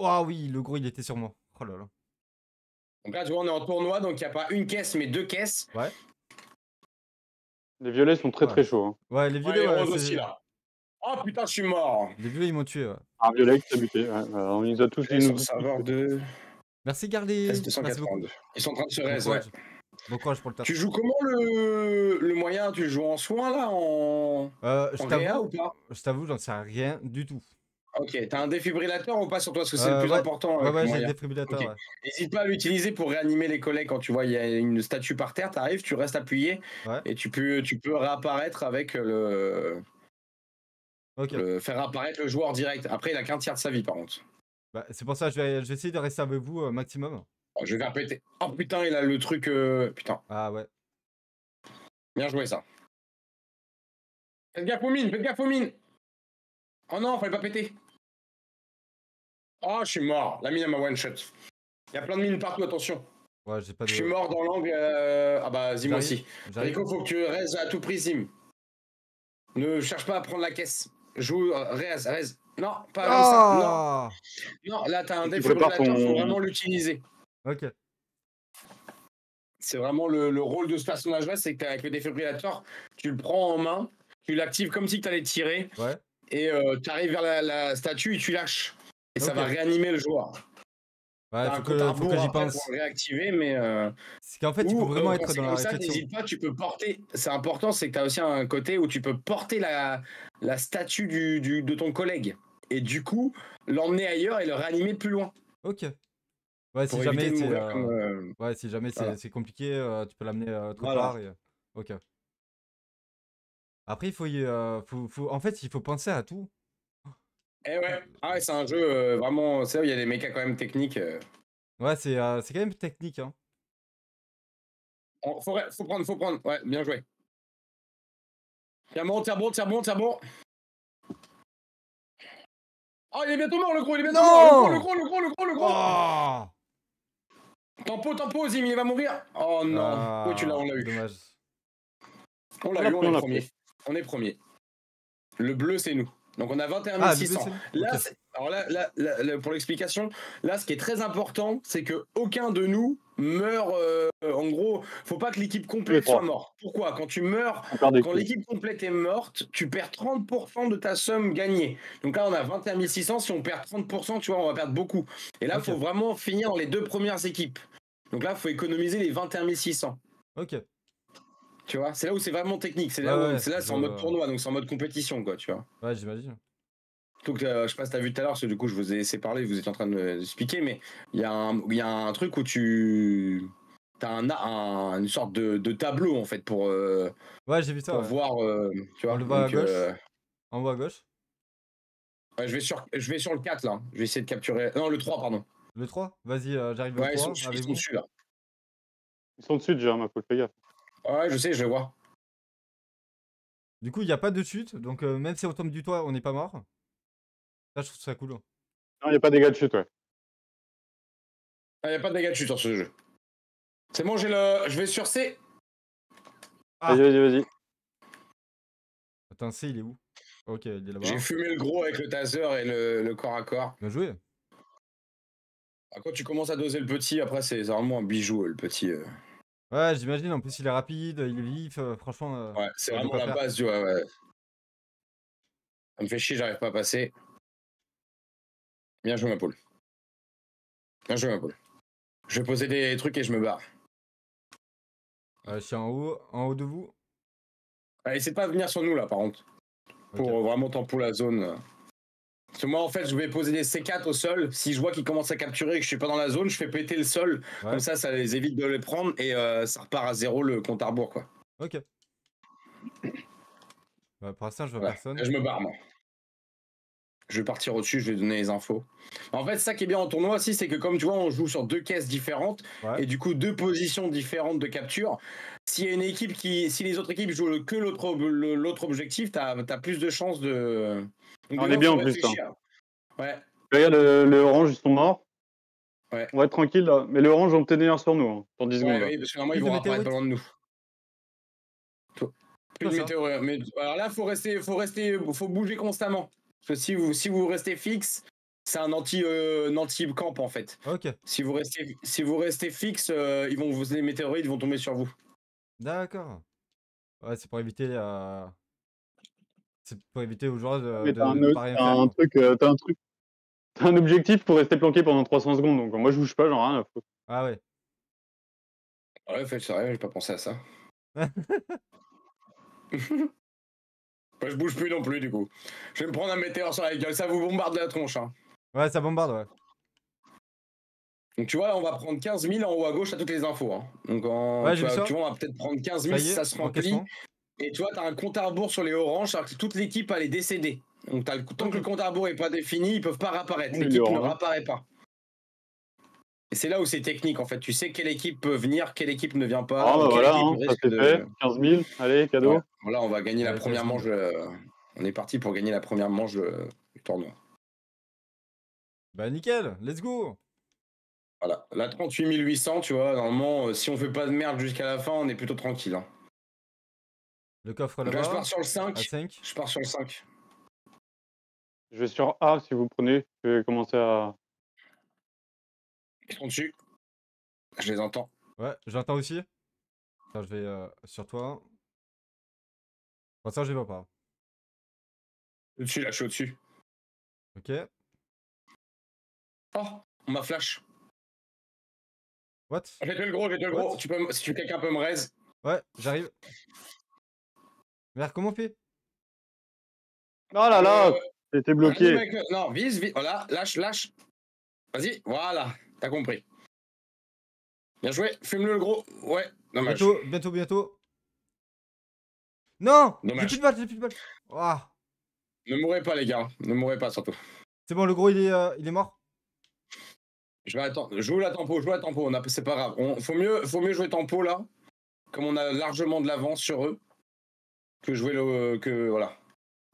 Ah oui, le gros il était sur moi. Oh là là. Donc là, tu vois, on est en tournoi, donc il n'y a pas une caisse, mais deux caisses. Ouais. Les violets sont très très chauds. Hein. Ouais, les violets, ouais, aussi là. Oh putain, je suis mort. Les violets, ils m'ont tué. Ouais. Un violet qui t'a buté. Ouais. on les a tous les nous. de. Merci, Garley. Ils sont en train de se raise, ouais. Bon courage pour le Tu joues comment le, le moyen? Tu joues en soin là En, euh, je t'avoue, ou pas? Je t'avoue, j'en sais rien du tout. Ok, t'as un défibrillateur ou pas sur toi? Parce que c'est le euh, plus important. Ouais, ouais, j'ai un défibrillateur. N'hésite pas à l'utiliser pour réanimer les collègues quand tu vois il y a une statue par terre, t'arrives, tu restes appuyé et tu peux, tu peux réapparaître avec le... le. Faire apparaître le joueur direct. Après, il a qu'un tiers de sa vie par contre. Bah, c'est pour ça que je vais, je vais essayer de rester avec vous au euh, maximum. Oh, je vais faire péter. Oh putain, il a le truc. Euh, putain. Ah ouais. Bien joué ça. Faites gaffe aux mines, faites gaffe aux mines. Oh non, fallait pas péter. Oh, je suis mort. La mine à ma one shot. Il y a plein de mines partout, attention. Ouais, j'ai pas de... Je suis mort dans l'angle. Euh, ah bah, Zim aussi. Rico, faut que tu restes à tout prix, Zim. Ne cherche pas à prendre la caisse. Joue, euh, reste, reste. Non, pas ah ça. Non. non, là, t'as un défibrillateur, ton... faut vraiment l'utiliser. Ok. C'est vraiment le, rôle de ce personnage-là, c'est qu'avec le défibrillateur, tu le prends en main, tu l'actives comme si tu allais tirer, et euh, tu arrives vers la, statue et tu lâches. Et ça va réanimer le joueur. Ouais, faut que, faut que j'y pense. réactiver, mais. Euh, c'est qu'en fait, il faut vraiment être dans la ça, N'hésite pas, tu peux porter. C'est important, c'est que tu as aussi un côté où tu peux porter la, la statue du, du, de ton collègue. Et du coup, l'emmener ailleurs et le réanimer plus loin. Ok. Ouais, si jamais, c'est, euh, euh, ouais, si jamais c'est compliqué, tu peux l'amener autre part. Et... Ok. Après, il faut, y, faut, faut, En fait, il faut penser à tout. Eh ouais, ah c'est un jeu euh, vraiment. C'est il y a des mechas quand même techniques. Euh. Ouais, c'est euh, c'est quand même technique. Hein. faut, faut prendre, faut prendre. Ouais, bien joué. Tiens bon, tiens bon, tiens bon, tiens bon. Oh, il est bientôt mort le gros, il est bientôt mort. Le gros, le gros, le gros, le gros, le gros. Oh tempo, tempo, Zim, il va mourir. Oh non. Ah, oui, tu l'as, on l'a eu. Dommage. On l'a eu, on est premier. On est premier. Le bleu, c'est nous. Donc on a 21 600. Ah, là, alors là, pour l'explication, là, ce qui est très important, c'est que aucun de nous meurt. Euh, en gros, faut pas que l'équipe complète soit morte. Pourquoi? Quand tu meurs, quand l'équipe complète est morte, tu perds 30% de ta somme gagnée. Donc là, on a 21 600. Si on perd 30%, tu vois, on va perdre beaucoup. Et là, il faut vraiment finir dans les deux premières équipes. Donc là, il faut économiser les 21 600. Ok. Tu vois, c'est là où c'est vraiment technique. C'est là, c'est là, c'est en mode tournoi, donc c'est en mode compétition, quoi, tu vois. Ouais, j'imagine. Donc, euh, je sais pas si t'as vu tout à l'heure, parce que du coup, je vous ai laissé parler, vous étiez en train de expliquer, mais il y, a un, y a un truc où tu. T'as un, un, une sorte de, de, tableau, en fait, pour. Euh, ouais, j'ai vu ça. Pour voir. Euh, tu vois, le voit à gauche. En haut à gauche. Ouais, je vais, sur, je vais sur le 4, là. Je vais essayer de capturer. Non, le 3, pardon. Le 3 Vas-y, j'arrive ouais, au 3. Ils sont, ils sont dessus, là. Ils sont dessus déjà, ma faut le gaffe. Ouais, je sais, je vois. Du coup, il n'y a pas de chute, donc euh, même si on tombe du toit, on n'est pas mort. Ça, je trouve ça cool. Non, il n'y a pas de dégâts de chute, ouais. Il n'y a pas de dégâts de chute sur ce jeu. C'est bon, j'ai le. Je vais sur C. Ah. Vas-y, vas-y, vas-y. Attends, C, il est où? Ok, il est là-bas. J'ai fumé le gros avec le taser et le, corps à corps. Bien joué. Ah, quand tu commences à doser le petit, après, c'est vraiment un bijou, le petit. Euh. Ouais, j'imagine. En plus, il est rapide, il est vif. Euh, franchement. Euh, ouais, c'est vraiment la base, tu vois. Ouais. Ça me fait chier, j'arrive pas à passer. Bien joué, ma poule. Bien joué, ma poule. Je vais poser des trucs et je me barre. je suis en haut, en haut de vous. Allez, essaie pas de venir sur nous, là, par contre. Pour vraiment tempo la zone. Parce que moi, en fait, je vais poser des C4 au sol. Si je vois qu'ils commencent à capturer et que je suis pas dans la zone, je fais péter le sol. Comme ça, ça les évite de les prendre et euh, ça repart à zéro le compte à rebours, quoi. Ok. Bah, pour l'instant, je vois personne. Je me barre, moi. Je vais partir au-dessus, je vais donner les infos. En fait, ça qui est bien en tournoi aussi, c'est que comme tu vois, on joue sur deux caisses différentes et du coup deux positions différentes de capture. S'il y a une équipe qui, si les autres équipes jouent que l'autre l'autre objectif, tu as, as, plus de chances de, on est bien en plus. Hein. Ouais. Regarde, le, orange, ils sont morts. Ouais. On va être tranquille là. Mais le orange vont tenir sur nous hein, pour 10 secondes. Oui, parce que normalement, ils vont apparaître pas loin de nous. Plus de météorites. Mais alors là, faut rester, faut rester, faut bouger constamment. Parce que si vous, si vous restez fixe, c'est un anti, euh, anti camp en fait. Ok. Si vous restez, si vous restez fixe, euh, ils vont vous, les météorites vont tomber sur vous. D'accord. Ouais, c'est pour éviter la. C'est pour éviter aux joueurs de, t'as un, un truc, euh, t'as un truc, t'as un objectif pour rester planqué pendant 300 secondes. Donc moi je bouge pas, genre rien à foutre. Ah ouais. Ah ouais, fait sérieux, j'ai pas pensé à ça. [laughs] moi je bouge plus non plus du coup. Je vais me prendre un météore sur la gueule, ça vous bombarde la tronche. Hein. Ouais, ça bombarde, ouais. Donc tu vois, là, on va prendre 15 000 en haut à gauche à toutes les infos. Hein. Donc en, tu, vois, tu, vois, on va peut-être prendre 15 000 si ça se remplit. Et tu vois, tu as un compte à rebours sur les oranges, alors que toute l'équipe elle est décédée. Donc as le, tant que le compte à rebours n'est pas défini, ils peuvent pas réapparaître. L'équipe ne réapparaît pas. Et c'est là où c'est technique en fait. Tu sais quelle équipe peut venir, quelle équipe ne vient pas. Ah bah voilà, hein, ça c'est fait. 15 000, allez, cadeau. Voilà, on va gagner la première manche. Euh, on est parti pour gagner la première manche euh, du tournoi. Bah nickel, let's go Voilà, la 38 800, tu vois, normalement, euh, si on fait pas de merde jusqu'à la fin, on est plutôt tranquille. Hein. Le coffre là-bas. je pars sur le 5. 5. Je pars sur le 5. Je vais sur A si vous prenez. Je vais commencer à. Ils sont dessus. Je les entends. Ouais, j'entends aussi. je vais euh, sur toi. Bon, ça, je les vois pas. Au-dessus, là, je suis au-dessus. Ok. Oh, on m'a flash. What? J'ai le gros, j'ai tué le gros. Tu peux, si tu quelqu'un peut me raise. Ouais, j'arrive. Merde, comment on fait? Oh là là, Euh, t'étais bloqué. le- Non, vise, vise. Voilà, lâche, lâche. Vas-y, voilà. T'as compris. Bien joué. Fume-le le gros. Ouais, dommage. Bientôt, bientôt, bientôt. Non J'ai plus de balles, j'ai plus de balles. Ne mourrez pas, les gars. Ne mourrez pas, surtout. c'est bon, le gros, il est, euh, il est mort? Je vais attendre. Joue la tempo, joue la tempo. On a... C'est pas grave. On... Faut, mieux... Faut mieux jouer tempo, là. Comme on a largement de l'avance sur eux. Que jouer le. Que. Voilà.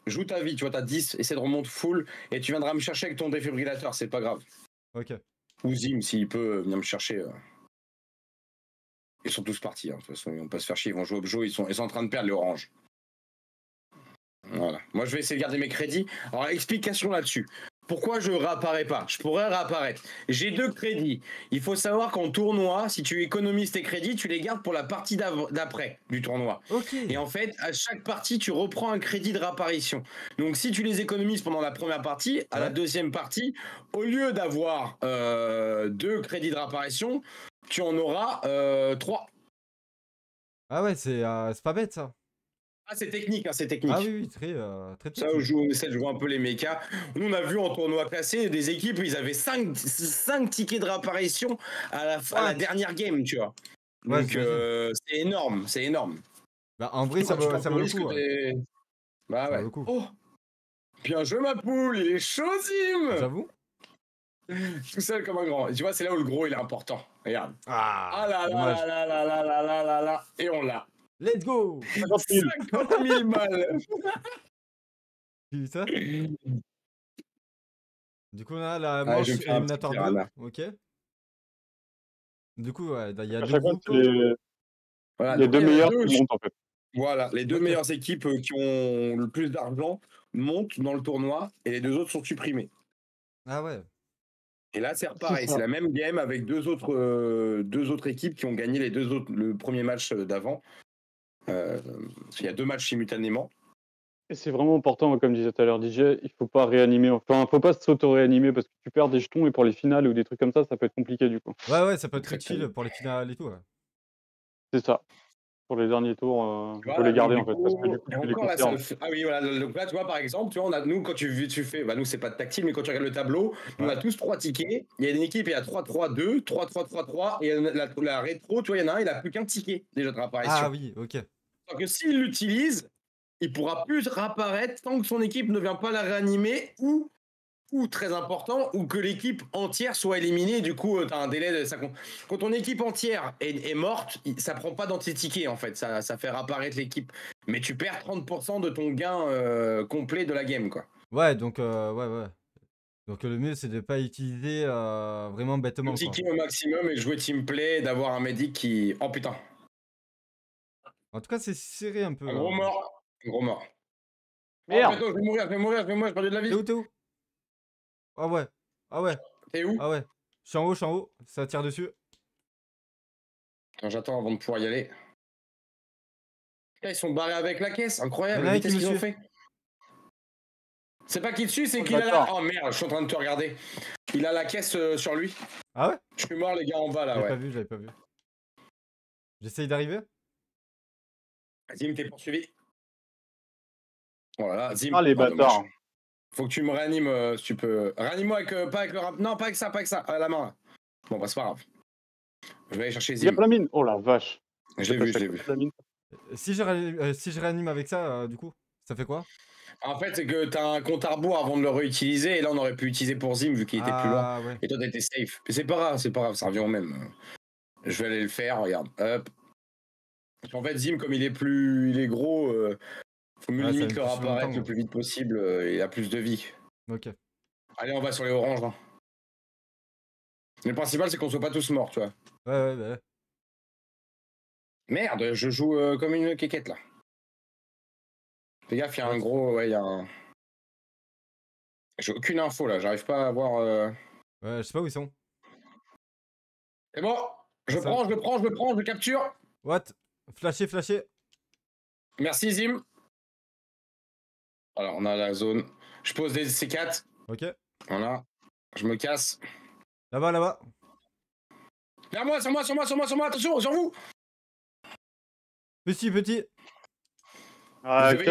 Joue ta vie, tu vois, t'as 10, essaie de remonter full, et tu viendras me chercher avec ton défibrillateur, c'est pas grave. Ok. Ou Zim, s'il peut venir me chercher. euh. Ils sont tous partis, hein. de toute façon, ils vont pas se faire chier, ils vont jouer au jeu, ils sont, ils sont en train de perdre les oranges. Voilà. Moi, je vais essayer de garder mes crédits. Alors, explication là-dessus. Pourquoi je réapparais pas? Je pourrais réapparaître. J'ai deux crédits. Il faut savoir qu'en tournoi, si tu économises tes crédits, tu les gardes pour la partie d'après du tournoi. Et en fait, à chaque partie, tu reprends un crédit de réapparition. Donc, si tu les économises pendant la première partie, à la deuxième partie, au lieu d'avoir euh, deux crédits de réapparition, tu en auras euh, trois. Ah ouais, c'est euh, c'est pas bête ça. Ah, c'est technique, hein, c'est technique. Ah oui, oui très, euh, très technique. Ça, on, joue, on essaie de jouer un peu les mécas. Nous, on a vu en tournoi classé des équipes, ils avaient 5, 5 tickets de réapparition à la, à la dernière game, tu vois. Ouais, Donc, euh, c'est énorme, c'est énorme. Bah, en vrai, ça, vaut, bah, ça le coup. Bah ouais. Ça le coup. Oh Bien joué, ma poule, il est chaud, Zim J'avoue tout seul comme un grand. Tu vois, c'est là où le gros il est important. Regarde. Ah, ah là, là, là, là là là là là là là Et on l'a. Let's go 50 000. 50 000 balles Putain. Du coup, on a la Ouais, manche éliminatoire 2. piranha. Ok. Du coup, ouais, il y a deux groupes. les, Voilà, les deux meilleurs deux- montent en fait. Voilà, les deux meilleures équipes euh, qui ont le plus d'argent montent dans le tournoi et les deux autres sont supprimées. Ah ouais. Et là, c'est pareil, ça. c'est la même game avec deux autres, euh, deux autres équipes qui ont gagné les deux autres, le premier match euh, d'avant. Euh, il y a deux matchs simultanément. Et c'est vraiment important, comme disait tout à l'heure DJ, il faut pas réanimer, enfin, faut pas s'auto-réanimer parce que tu perds des jetons et pour les finales ou des trucs comme ça, ça peut être compliqué du coup. Ouais, ouais, ça peut être Exactement. chill pour les finales et tout. Ouais. C'est ça. Pour les derniers tours, euh, faut Voilà, les garder en fait. Parce que coup, du coup, et tu les encore là, ça conserves. le fait- Ah oui, voilà. Donc là, tu vois, par exemple, tu vois, on a, nous, quand tu, tu fais, bah, nous, c'est pas de tactile, mais quand tu regardes le tableau, on a Ouais. tous trois tickets. Il y a une équipe, il y a 3-3-2, 3-3-3-3, et la, la rétro, tu vois, il y en a un, il a plus qu'un ticket déjà de réapparition. Ah oui, ok. Donc que s'il l'utilise, il pourra plus réapparaître tant que son équipe ne vient pas la réanimer ou, ou très important, ou que l'équipe entière soit éliminée. Du coup, tu as un délai de. Ça, quand ton équipe entière est, est morte, ça prend pas tickets en fait. Ça, ça fait réapparaître l'équipe. Mais tu perds 30% de ton gain euh, complet de la game, quoi. Ouais, donc, euh, ouais, ouais. Donc, le mieux, c'est de pas utiliser euh, vraiment bêtement. Ticket au maximum et jouer team play, d'avoir un medic qui. Oh putain, En tout cas, c'est serré un peu. un gros hein. mort. Un gros mort. Merde. Oh, putain, je vais mourir, je vais mourir, je vais mourir, j'ai perdu de la T'es vie. où, t'es où? Ah ouais. Ah ouais. T'es où? Ah ouais. Je suis en haut, je suis en haut. Ça tire dessus. Attends, J'attends avant de pouvoir y aller. Ils sont barrés avec la caisse, incroyable. La vitesse me qu'ils ont fait? C'est pas qu'il te suit, c'est qu'il a la... Oh merde, je suis en train de te regarder. Il a la caisse euh, sur lui. Ah ouais? Je suis mort les gars en bas là, J'avais pas ouais. vu, j'avais pas vu. J'essaye d'arriver? Zim, t'es poursuivi. Voilà, Zim. Ah les Oh, dommage. Faut que tu me réanimes euh, si tu peux. Réanime-moi avec, euh, pas avec le rap. Non, pas avec ça, pas avec ça. À la main là. Bon, bah c'est pas grave. Je vais aller chercher Il y a Zim. pas la mine. Oh la vache. Je l'ai vu, je l'ai vu. Si je, ré- euh, si je réanime avec ça, euh, du coup, ça fait quoi? En fait, c'est que t'as un compte à rebours avant de le réutiliser et là on aurait pu utiliser pour Zim vu qu'il était plus loin. Ah ouais. Et toi, t'étais safe. Mais c'est pas grave, c'est pas grave, ça revient au même. Je vais aller le faire, regarde. Hop. Qu'en fait, Zim, comme il est plus. Il est gros, euh, faut mieux Ouais, limite me le touche réapparaître longtemps, le plus vite possible. euh, il a plus de vie. Ok. Allez, on va sur les oranges. Là. Mais le principal, c'est qu'on soit pas tous morts, tu vois. Ouais, ouais, bah ouais. Merde, je joue euh, comme une quéquette là. Fais gaffe, il y a un gros. Ouais, il y a un. J'ai aucune info là, j'arrive pas à voir. euh, Ouais, je sais pas où ils sont. C'est bon, je Ça- prends, je le prends, je le prends, je le capture. What? Flashé, flashé. Merci Zim. Alors, on a la zone. Je pose des C4. Ok. Voilà. Je me casse. Là-bas, là-bas. Vers moi, sur moi, sur moi, sur moi, sur moi. Attention, sur vous. Petit, petit. Ah, reste,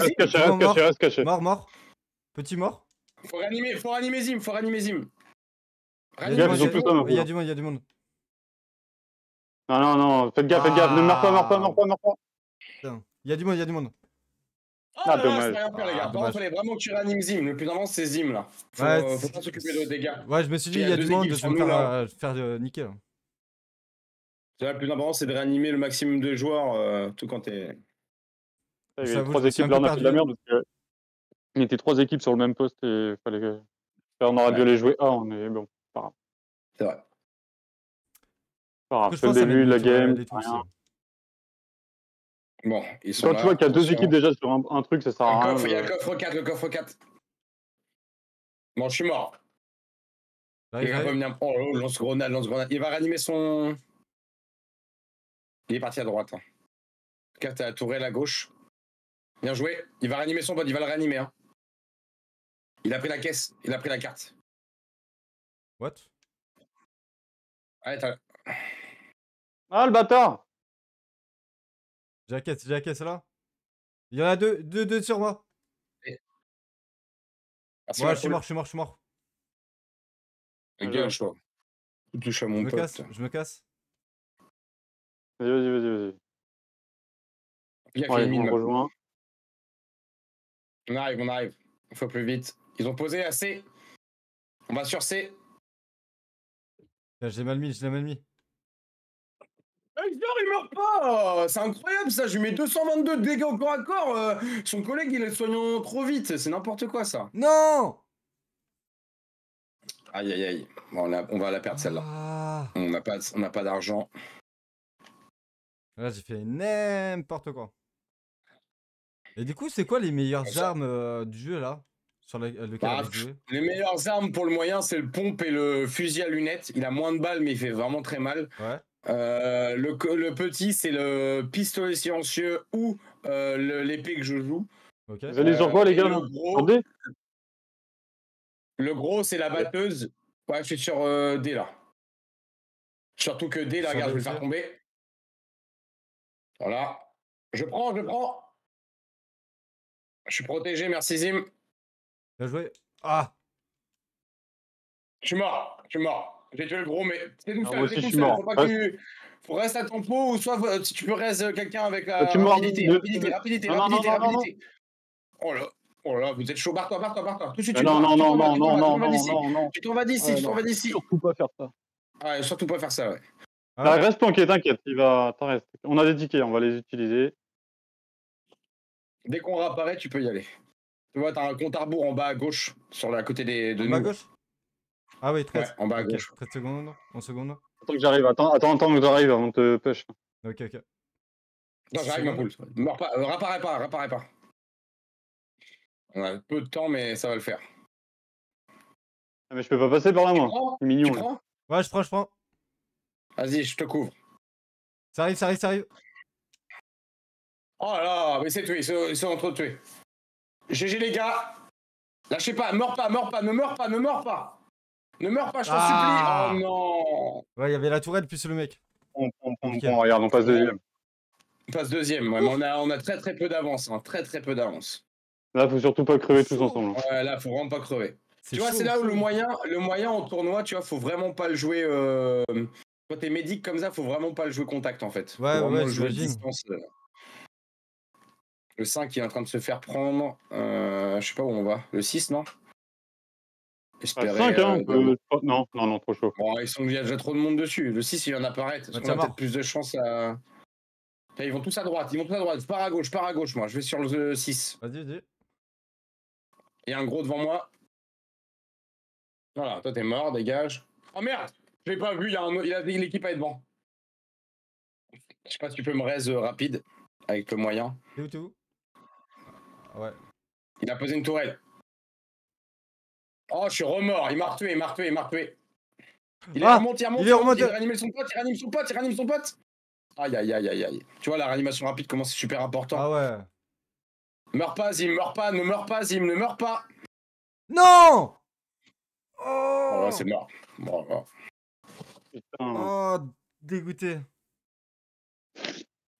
reste caché, Mort, reste mort. caché, reste caché. Mort, mort. Petit mort. Faut ranimer, faut ranimer Zim, faut ranimer Zim. Il y a du monde, il y a- du monde, il y a du monde. Non, non, non, faites gaffe, faites gaffe. Ne meurs pas, meurs pas, Ah. meurs pas, meurs pas. Il y a du monde, il y a du monde. Oh Ah, là là, dommage. rien faire, les Ah, gars. Par dommage. contre, fallait vraiment que tu ranimes Zim. Le plus important, c'est Zim, là. Faut, Ouais, euh, faut pas s'occuper de dégâts. Ouais, je me suis dit, Il y a du deux monde, me nous, faire, là. euh, faire euh, niquer. là. Le plus important, c'est de réanimer le maximum de joueurs, euh, tout quand t'es. Il y avait trois équipes, un là, on a fait de la merde. Parce que... Il était trois équipes sur le même poste et fallait que. Là, on aurait dû les jouer on est bon. C'est vrai. Pas grave, c'est le début de la les- game. Bon, ils sont Quand là. tu vois qu'il y a deux équipes déjà sur un, un truc, ça sert à rien. il y a de- le coffre 4, le coffre 4. Bon, je suis mort. Il va j'arrive. venir. Oh, oh, lance-grenade, lance-grenade. Il va réanimer son. Il est parti à droite. Hein. Carte à la tourelle à gauche. Bien joué. Il va réanimer son pote, il va le réanimer. Hein. Il a pris la caisse, il a pris la carte. What? Allez, t'as- Ah, le bâtard J'ai la caisse, j'ai la caisse là. Il y en a deux, deux, deux sur moi. Merci, Ouais, ma je suis mort, je suis mort, je suis mort. Dégage, toi. Tu touches à Je mon me pote. casse, je me casse. Vas-y, vas-y, vas-y. vas-y. Il a Ouais, on rejoint. On arrive, on arrive. Il faut plus vite. Ils ont posé assez. On va sur C. J'ai mal mis, je l'ai mal mis. Ah, il meurt, pas C'est incroyable ça, je lui mets 222 de dégâts au corps à corps. euh, son collègue il est soignant trop vite, c'est n'importe quoi ça. Non Aïe aïe aïe, Bon, on, a- on va la perdre celle-là. Ah. On n'a pas, on pas d'argent. Là, j'ai fait n'importe quoi. Et du coup, c'est quoi les meilleures Ça- armes euh, du jeu là? Sur la- lequel Bah, Les meilleures armes pour le moyen, c'est le pompe et le fusil à lunettes. Il a moins de balles, mais il fait vraiment très mal. Ouais. Euh, le, petit, c'est le pistolet silencieux ou euh, le- l'épée que je joue. Ok. Vous allez sur quoi, Euh, les gars le gros, le gros, c'est la batteuse. Ouais, je suis sur euh, D là. Surtout que D, là, regarde, je vais le faire tomber. Voilà. Je prends, je prends. Je suis protégé, merci Zim. Bien joué. Ah Je suis mort, je suis mort. J'ai tué le gros, mais Ah, aussi, tout je suis seul. mort. Faut pas que tu... Faut rester à tempo ou soit euh, si tu peux rester quelqu'un avec la Ah, tu mords rapidité, rapidité, rapidité, Non, non, rapidité, non, non, non, rapidité. Oh là, oh là, vous êtes chaud, barre-toi, barre-toi, barre-toi. Tout de suite, tu Non, te non, non, tu non, tu non, non, tu non, d'ici. non, non. Tu t'en vas d'ici, Ouais, tu t'en non. vas d'ici. Surtout pas faire ça. Ah, surtout pas faire ça, ouais. Ah, Bah, reste planqué, t'inquiète, il va. T'en restes. On a des tickets, on va les utiliser. Dès qu'on réapparaît, tu peux y aller. Tu vois, t'as un compte à rebours en bas à gauche, sur la côté des, de En bas à nous. gauche? Ah oui, Ouais, 13. en bas à gauche. 13 secondes. 11 secondes. Attends que j'arrive, attends, attends, attends que j'arrive avant de te push. Ok, ok. Non, j'arrive, ma poule. Meurs pas, euh, réapparais pas. On a peu de temps, mais ça va le faire. Ah, mais je peux pas passer par là, Tu moi. C'est mignon. Tu là. prends Ouais, je prends, je prends. Vas-y, je te couvre. Ça arrive, ça arrive, ça arrive. Oh là là, mais c'est tué, ils sont, ils sont en train de tuer. GG les gars. Lâchez pas, meurs pas, meurs pas, ne meurs pas, ne meurs pas. Ne meurs pas, je t'en Ah. supplie. Oh non. Ouais, il y avait la tourelle plus le mec. On, on, on, Ok. on- regarde, on passe deuxième. On passe deuxième, ouais, mais on a, on a très très peu d'avance, hein, très très peu d'avance. Là, faut surtout pas crever tous ensemble. hein. Ouais, là, faut vraiment pas crever. Tu vois, c'est là où chaud. le moyen, le moyen en tournoi, tu vois, faut vraiment pas le jouer. Euh... Quand t'es médic comme ça, faut vraiment pas le jouer contact en fait. Faut Ouais, vraiment ouais, le jouer distance. euh. Le 5 il est en train de se faire prendre. Euh, je sais pas où on va. Le 6, non? Ah, Espérer, 5, hein, euh, on Non, non, non, trop chaud. Bon, ils sont, il y a déjà trop de monde dessus. Le 6, il vient d'apparaître. Bah, tiens, a peut-être plus de chance à. Ils vont tous à droite, ils vont tous à droite. Je pars à gauche, je pars à gauche, moi. Je vais sur le 6. Vas-y, vas-y. Il y a un gros devant moi. Voilà, toi t'es mort, dégage. Oh merde J'ai pas vu, il y a un autre- il y a l'équipe à être devant. Je sais pas si tu peux me raise euh, rapide avec le moyen. Ah Ouais. Il a posé une tourelle. Oh, je suis remort, il m'a retué, il m'a retué, il m'a retué. Il est Ah, remonté, il remonte, il est il remonte, remonté. il réanime son pote, il réanime son pote, il réanime son pote. Aïe, aïe, aïe, aïe, aïe. Tu vois, la réanimation rapide, comment c'est super important. Ah ouais. Meurs pas, Zim, meurs pas, ne meurs pas, Zim, ne meurs pas. Non Oh, c'est mort. Bon, bon. Putain. Oh, dégoûté.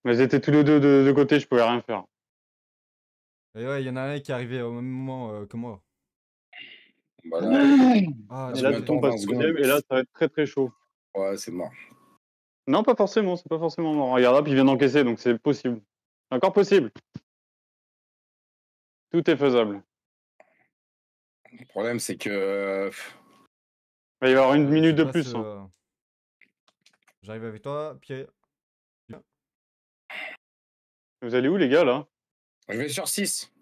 Mais ils étaient tous les deux de, de côté, je pouvais rien faire. Et ouais, il y en a un qui est arrivé au même moment euh, que moi. Voilà. Ah, Et Et là, là, tu tombes deuxième, et là, ça va être très très chaud. Ouais, c'est mort. Non, pas forcément, c'est pas forcément mort. Regarde, là, puis il vient d'encaisser, donc c'est possible. Encore possible. Tout est faisable. Le problème, c'est que. Il va y avoir une minute de plus. hein. euh, J'arrive avec toi, Pierre. Vous allez où, les gars, là? Je vais sur 6.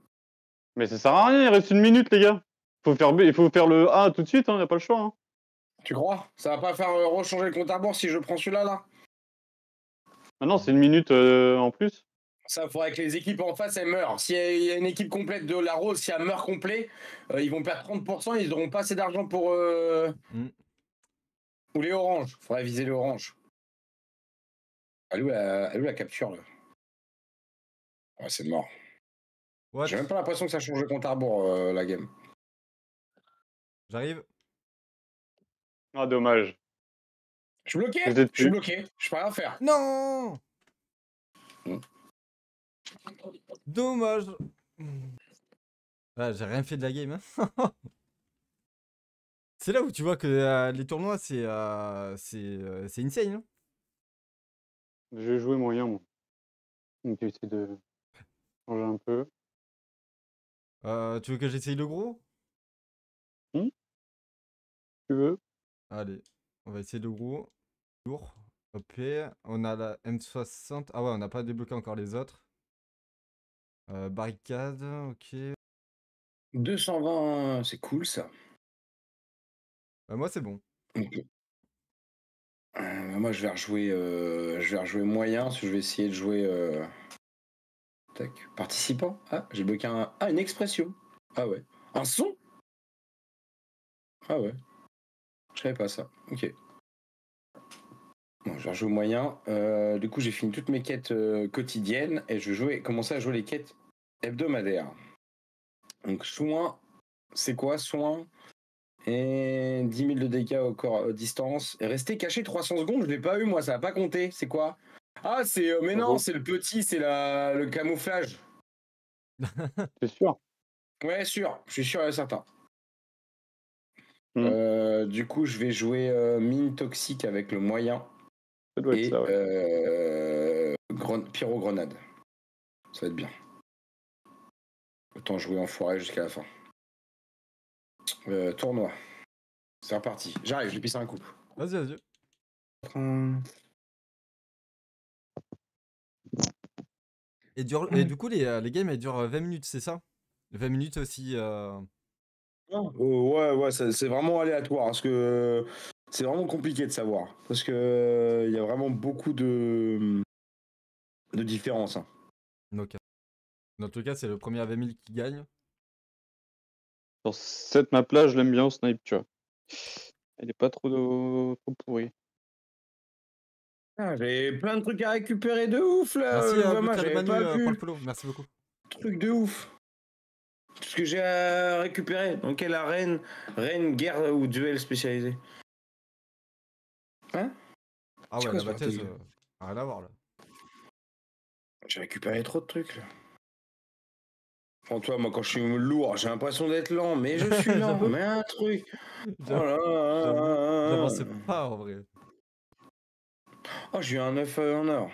Mais ça sert à rien, il reste une minute, les gars. Faut faire B, il faut faire le A tout de suite, hein, y a pas le choix. Hein. Tu crois? Ça va pas faire euh, rechanger le compte à rebours si je prends celui-là, là? Ah non, c'est une minute euh, en plus. Ça, il faudrait que les équipes en face, elles meurent. S'il y a une équipe complète de la Rose, si elle meurt complet, euh, ils vont perdre 30%, ils n'auront pas assez d'argent pour. euh, Mm. Ou les oranges. faudrait viser les oranges. Elle est où la, elle est où la capture, là Ouais, c'est mort. J'ai même pas l'impression que ça change le compte à rebours, euh, la game. J'arrive. Ah, dommage. Je suis bloqué Je suis bloqué. Je peux rien faire. Non Mm. Dommage. Ah, j'ai rien fait de la game. hein. [laughs] c'est là où tu vois que euh, les tournois, c'est euh, c'est euh, c'est insane. hein. Je vais jouer moyen, moi. Donc, je vais essayer de changer un peu. Euh, tu veux que j'essaye le gros? Tu veux Allez, on va essayer le gros. Lourd. Ok, on a la M60. Ah ouais, on n'a pas débloqué encore les autres. Euh, barricade, ok. 220, c'est cool ça. Euh, moi, c'est bon. Euh, moi, je vais rejouer, euh, je vais rejouer moyen. parce que Je vais essayer de jouer. euh, Tac. Participant. Ah, j'ai bloqué un. Ah, une expression. Ah ouais. Un son. Ah ouais. Je savais pas ça. Ok. Bon, je vais rejouer moyen. Euh, du coup, j'ai fini toutes mes quêtes euh, quotidiennes et je vais commencer à jouer les quêtes hebdomadaires. Donc, soin. C'est quoi soin? Et 10 000 de dégâts au corps à distance. Et rester caché 300 secondes, je l'ai pas eu moi, ça a pas compté. C'est quoi? Ah, c'est. euh, mais non, Bravo. c'est le petit, c'est la... le camouflage. [laughs] C'est sûr. Ouais, sûr, je suis sûr et certain. Hmm. Euh, du coup, je vais jouer euh, mine toxique avec le moyen Ça doit être et ça, ouais. euh, gren- pyro-grenade. Ça va être bien. Autant jouer en forêt jusqu'à la fin. Euh, tournoi. C'est reparti. J'arrive, je lui pisse un coup. Vas-y, vas-y. Et, dure- et du coup, les, les games, elles durent euh, 20 minutes, c'est ça? 20 minutes aussi. Euh, Oh, ouais, ouais, c'est vraiment aléatoire parce que c'est vraiment compliqué de savoir parce que euh, il y a vraiment beaucoup de de différences. hein. Dans tout cas, c'est le premier à 20 000 qui gagne. Sur cette map-là, je l'aime bien au snipe, tu vois. Elle est pas trop, trop pourrie. Ah, J'ai plein de trucs à récupérer de ouf là. Merci euh, Manu pas euh, pour le. Merci beaucoup. Truc de ouf. Tout ce que j'ai à récupérer. Dans quelle arène Reine, guerre ou duel spécialisé Hein Ah ouais, quoi la article euh, rien à voir là. J'ai récupéré trop de trucs là. Enfin, toi, moi, quand je suis lourd, j'ai l'impression d'être lent, mais je suis lent. [laughs] Mais un truc. [laughs] Oh J'avoue, là là. J'avançais pas en vrai. Oh, j'ai eu un œuf euh, en or.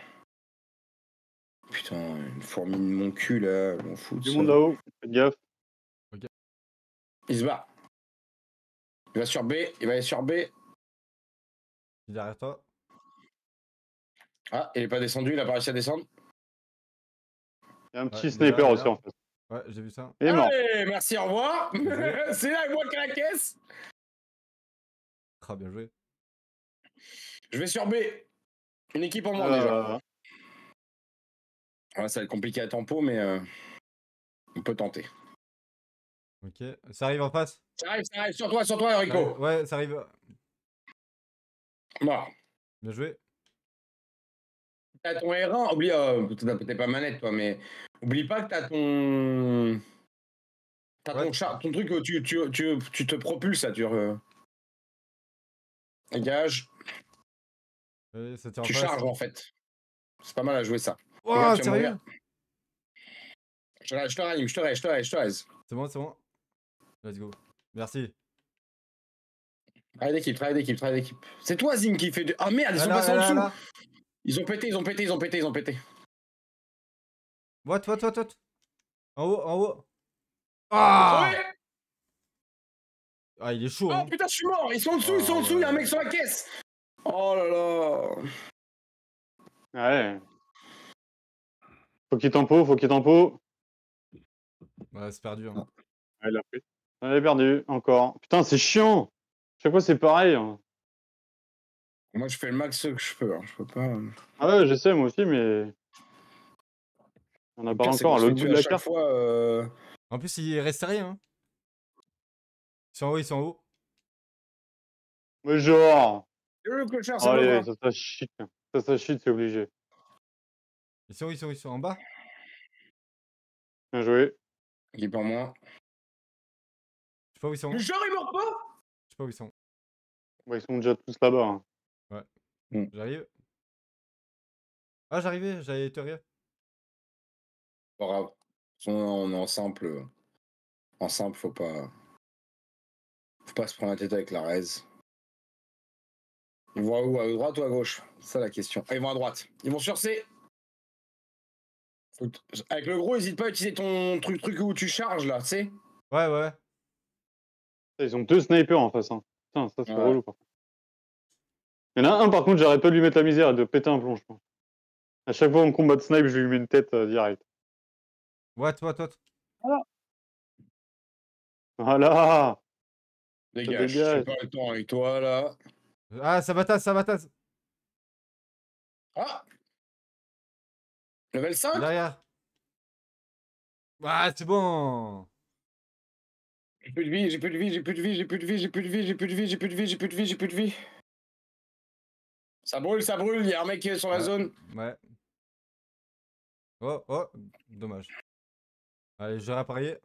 Putain, une fourmi de mon cul là, je m'en fous de Du monde là-haut, faites gaffe. Il se bat. Il va sur B, il va aller sur B. Il est derrière toi. Ah, il est pas descendu, il a pas réussi à descendre. Il y a un petit déjà, sniper aussi là. en fait. Ouais, j'ai vu ça. Il est mort. Allez, merci, au revoir. [laughs] C'est là, moi qui ai la caisse. Ah, bien joué. Je vais sur B. Une équipe en moins déjà. Euh, Ouais, ça va être compliqué à tempo, mais euh, on peut tenter. Ok. Ça arrive en face? Ça arrive, ça arrive, sur toi, sur toi, Ça arrive- Ouais, ça arrive. Mort. Bien joué. t'as ton R1, oublie, euh, peut-être pas manette, toi, mais oublie pas que t'as ton. T'as ton, char... ton truc, tu, tu, tu, tu te propulses, ça dure. Euh... Gage. tu charges en fait. C'est pas mal à jouer ça. Oh, sérieux? je te, je te ranime, je te raise, je te raise, je te raise. C'est bon, c'est bon. Let's go. Merci. Travail d'équipe, travail d'équipe, travail d'équipe. C'est toi, Zing, qui fait de. Ah merde, ils sont passés en dessous. Ils ont pété, ils ont pété, ils ont pété, ils ont pété. What, what, what, what? En haut, en haut. Ah Ah, il est chaud. Oh hein. putain, je suis mort. Ils sont en dessous, ils sont en dessous. Il y a un mec sur la caisse. Oh là là. Ouais. Faut qu'il tempo, faut qu'il tempo. Ouais, c'est perdu. Hein. Ouais, il a pris. On est perdu, encore. Putain, c'est chiant. Chaque fois, c'est pareil. Hein. Moi, je fais le max que je peux. Hein. Je peux pas. Euh. Ah ouais, j'essaie, moi aussi, mais. On a pas encore à l'autre bout de la carte. Fois, euh... En plus, il reste rien. Hein. Ils sont en haut, ils sont en haut. Mais genre. Le clochard, ça Allez, ça, ça shit. Ça, ça shit, c'est obligé. Ils sont où, ils sont où, ils sont en bas? Bien joué. Il est pas moi. Je sais pas où ils sont. Le genre, il meurt pas Je sais pas où ils sont. Ouais, ils sont déjà tous là-bas. Hein. Ouais. Mm. J'arrive. Ah, j'arrivais, j'allais te rire. Pas grave. On est en simple. En simple, faut pas. Faut pas se prendre la tête avec la raise. Ils vont où À droite ou à gauche? C'est ça la question. Ah, ils vont à droite. Ils vont sur C. Avec le gros, n'hésite pas à utiliser ton truc, truc où tu charges là, tu sais Ouais, ouais. Ils ont deux snipers en face. Hein. Putain, ça c'est relou. Il y en a un par contre, j'arrête pas de lui mettre la misère et de péter un plonge. À chaque fois en combat de snipe, je lui mets une tête euh, direct. What, what, what Voilà. Voilà. Dégage, je pas le temps avec toi là. Ah, ça va tasse, ça va tasse. Ah Level 5 Derrière. Ah, c'est bon. J'ai plus de vie, j'ai plus de vie, j'ai plus de vie, j'ai plus de vie, j'ai plus de vie, j'ai plus de vie, j'ai plus de vie, j'ai plus de vie, j'ai plus de vie. Ça brûle, ça brûle, il y a un mec qui est sur la zone. Ouais. Oh, oh, dommage. Allez, je vais.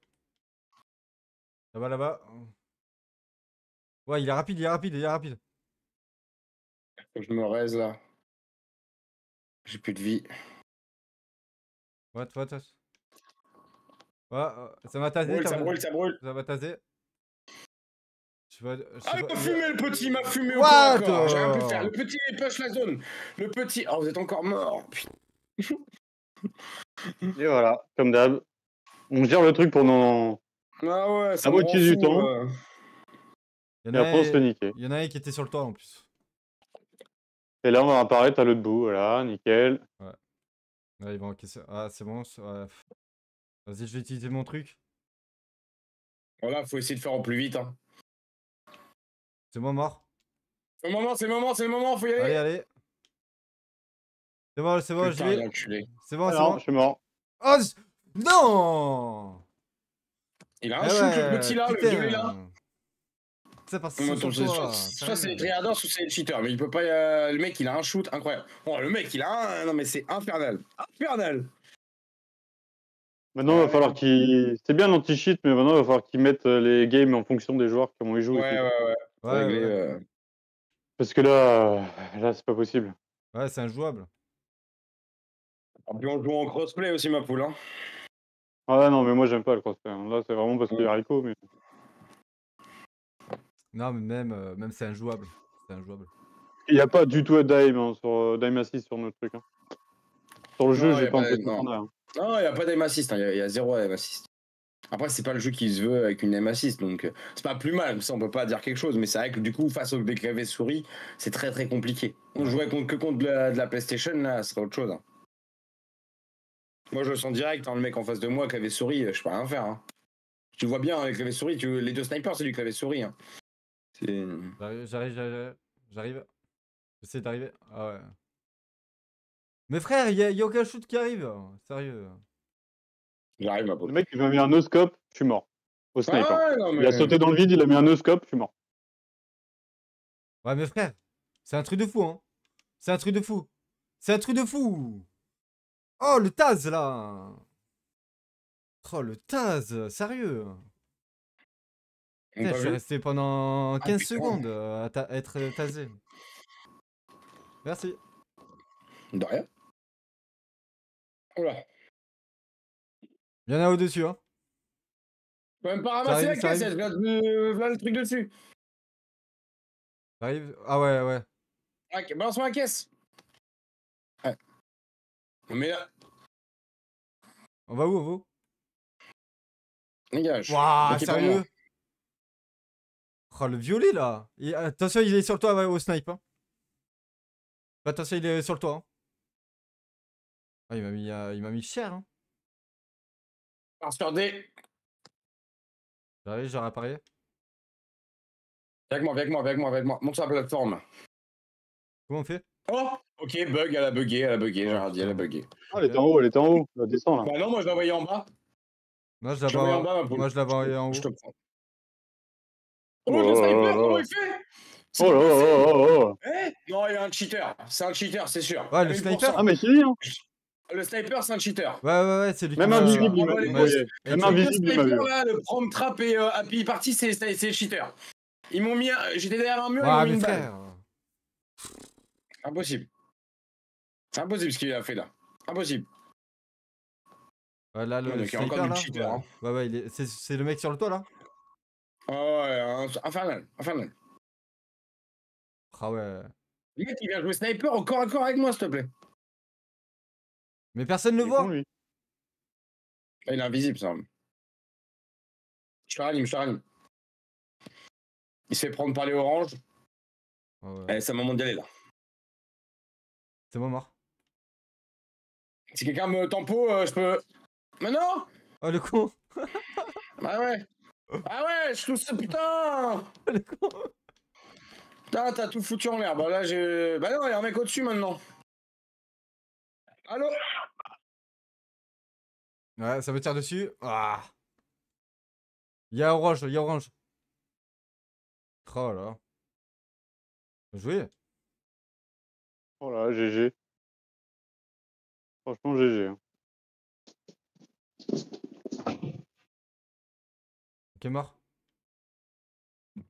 Là-bas, là-bas. Ouais, il est rapide, il est rapide, il est rapide. Faut que je me raise là. J'ai plus de vie. What, what, what Ouais, ça m'a tasé. Ça brûle, ça brûle. Ça m'a tasé. Je vais, je ah, il m'a fumé le petit, il m'a fumé au corps J'ai rien pu faire. Le petit, il push la zone. Le petit. Oh, vous êtes encore mort. [laughs] Et voilà, comme d'hab. On gère le truc pendant. Ah ouais, ça la moitié du temps. Il y, en a après, un... il y en a un qui était sur le toit en plus. Et là, on va apparaître à l'autre bout. Voilà, nickel. Ouais. Ouais, ils vont encaisser. Ah, c'est bon. Ouais. Vas-y, je vais utiliser mon truc. Voilà, faut essayer de faire au plus vite. Hein. C'est moi mort. C'est le moment, c'est le moment, c'est le moment, faut y aller. Allez, allez. C'est bon, c'est bon, je vais. C'est bon, c'est bon. Je suis mort. Oh non Il a un eh shoot, le petit là, putain. le là. C'est parce que soit, soit c'est les triadors, soit c'est les cheaters, mais il peut pas. Euh, le mec, il a un shoot incroyable. Oh, le mec, il a un. Non, mais c'est infernal. Infernal. Maintenant, il va falloir qu'il. C'est bien l'anti-cheat, mais maintenant, il va falloir qu'ils mettent euh, les games en fonction des joueurs, comment ils jouent. Ouais, ouais, ouais. Euh. Parce que là, là c'est pas possible. Ouais, c'est injouable. Et puis on joue en crossplay aussi, ma poule. Hein. Ah non, mais moi, j'aime pas le crossplay. Hein. Là, c'est vraiment parce qu'il y a Rico, mais. Non, mais même, euh, même c'est injouable. C'est injouable. Il n'y a pas du tout de dime hein, sur dime assist sur notre truc. Sur le jeu, j'ai pas, pas de non, il n'y a pas d'aim assist, hein. il y, a zéro aim assist. Après, c'est pas le jeu qui se veut avec une aim assist, donc euh, c'est pas plus mal, ça on peut pas dire quelque chose, mais c'est vrai que du coup, face au clavier souris, c'est très très compliqué. On jouait contre, que contre de la, PlayStation, là, ce serait autre chose. Hein. Moi, je le sens direct, hein, le mec en face de moi, clavier souris, euh, je peux rien faire. Hein. Tu vois bien, clavier souris, tu... les deux snipers, c'est du clavier souris. Hein. J'arrive, j'arrive, j'arrive. J'essaie d'arriver. Ah ouais. Mais frère, il y, a aucun shoot qui arrive. Sérieux. J'arrive, ma Le mec, il m'a mis un no-scope, je suis mort. Au sniper. Ah il a sauté dans le vide, il a mis un no-scope, je suis mort. Ouais, mais frère, c'est un truc de fou, hein. C'est un truc de fou. C'est un truc de fou Oh, le Taz, là Oh, le Taz Sérieux je suis resté pendant 15 ah, secondes à, être tasé. Merci. De rien. Oula. Il y en a au-dessus, hein. Faut même pas ramasser la caisse, il y a le truc dessus. Ça arrive? Ah ouais, ouais. Ok, balance-moi la caisse. Ouais. Mais là. On va où, on va où? Dégage. Waouh, sérieux? Oh, le violet, là Attention, il est sur le toit au snipe. Hein. Attention, il est sur le toit. Hein. Ah, il m'a mis, euh, il m'a mis cher. Hein. sur D. J'arrive, j'ai réparé. Viens avec moi, viens avec moi, viens avec moi, viens avec moi. Monte sur la plateforme. Comment on fait? Oh Ok, bug, elle a bugué, elle a bugué, j'ai dit, elle a bugué. Ah, elle était en haut, elle était en haut. Elle descend là. Bah non, moi je envoyé en bas. Moi je l'avais en, bas, moi, je l'avais envoyé en haut. Je te prends. Oh, le sniper, comment il fait? Oh là oh, oh, oh, Eh? Non, il y a un cheater. C'est un cheater, c'est sûr. Ouais, le sniper Ah, mais c'est lui, hein Le sniper, c'est un cheater. Ouais, ouais, ouais, c'est lui Même invisible, il m'a vu. Même invisible, il m'a vu. Là, le prom trap et euh, Happy Party, c'est le cheater. Ils m'ont mis. J'étais derrière un mur, ils m'ont mis une balle. Impossible. C'est impossible ce qu'il a fait là. Impossible. Ouais, là, le, sniper, là. Cheater, ouais, hein. ouais, ouais, il est... c'est le mec sur le toit là Ah ouais, infernal, infernal. Ah ouais. Le mec, il vient jouer sniper au corps à corps avec moi, s'il te plaît. Mais personne ne le voit. lui. Ah, il est invisible, ça. Je te rallume, je te rallume. Il se fait prendre par les oranges. Oh ouais. Allez, c'est moment d'y aller là. C'est bon, mort. Si quelqu'un me tempo, euh, je peux. Mais non Oh le con Bah [laughs] ouais Ah ouais, je trouve ça putain [laughs] Le con Putain, t'as tout foutu en l'air. Bah là, j'ai. Bah non, il y a un mec au-dessus maintenant. Allô? Ouais, ça me tire dessus? Ah Il y a orange, il y a orange. Oh là. Joué. Oh là, GG. Franchement, GG. Hein. Ok, mort?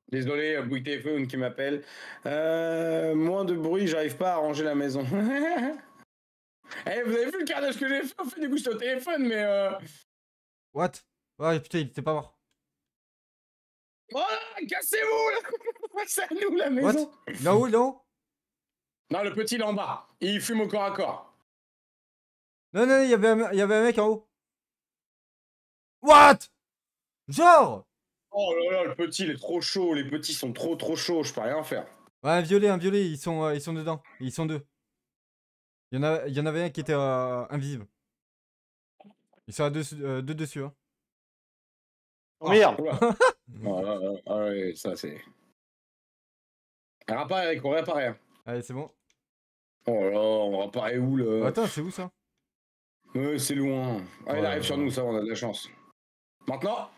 Désolé, euh, bruit téléphone qui m'appelle. Euh, moins de bruit, j'arrive pas à ranger la maison. [laughs] Eh, vous avez vu le carnage que j'ai fait En fait, du coup, j'étais au téléphone, mais. Euh... What? Ouais, putain, il était pas mort. Voilà, cassez-vous là [laughs] C'est à nous la maison What? Là-haut, là-haut Non, le petit là en bas. Il fume au corps à corps. Non, non, il y avait un, il y avait un mec en haut. What? Genre Oh là là, le petit, il est trop chaud. Les petits sont trop trop chauds. Je peux rien faire. Ouais, un violet, un violet, ils sont, euh, ils sont dedans. Ils sont deux. Il y en, a, il y en avait un qui était euh, invisible. Ils sont à deux, euh, deux dessus. Hein. Oh, merde [laughs] ah, ah, ouais, ça c'est. Réparer, on réparer. Hein. Allez, c'est bon. Oh là, on réparer où là Attends, c'est où ça? Ouais, c'est loin. Ah, il arrive sur nous, ça, on a de la chance. Maintenant?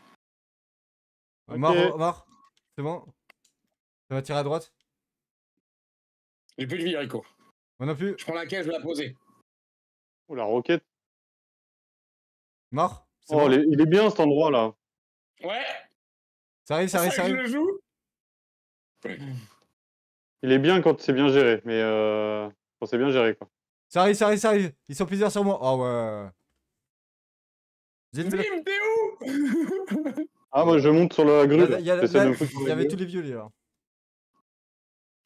Mort, mort. C'est bon. Ça va tirer à droite? J'ai plus de vie, Rico. Moi non plus. Je prends la caisse, je vais la poser. Oh, la roquette. Mort. Oh, il est bien cet endroit là. Ouais. Ça arrive, ça arrive, ça arrive. Je joue il est bien quand c'est bien géré, mais euh... quand c'est bien géré quoi. Ça arrive, ça arrive, ça arrive. Ils sont plusieurs sur moi. Oh ouais. Bim, t'es où Ah, moi je monte sur la grue. Il y, avait tous les violets là.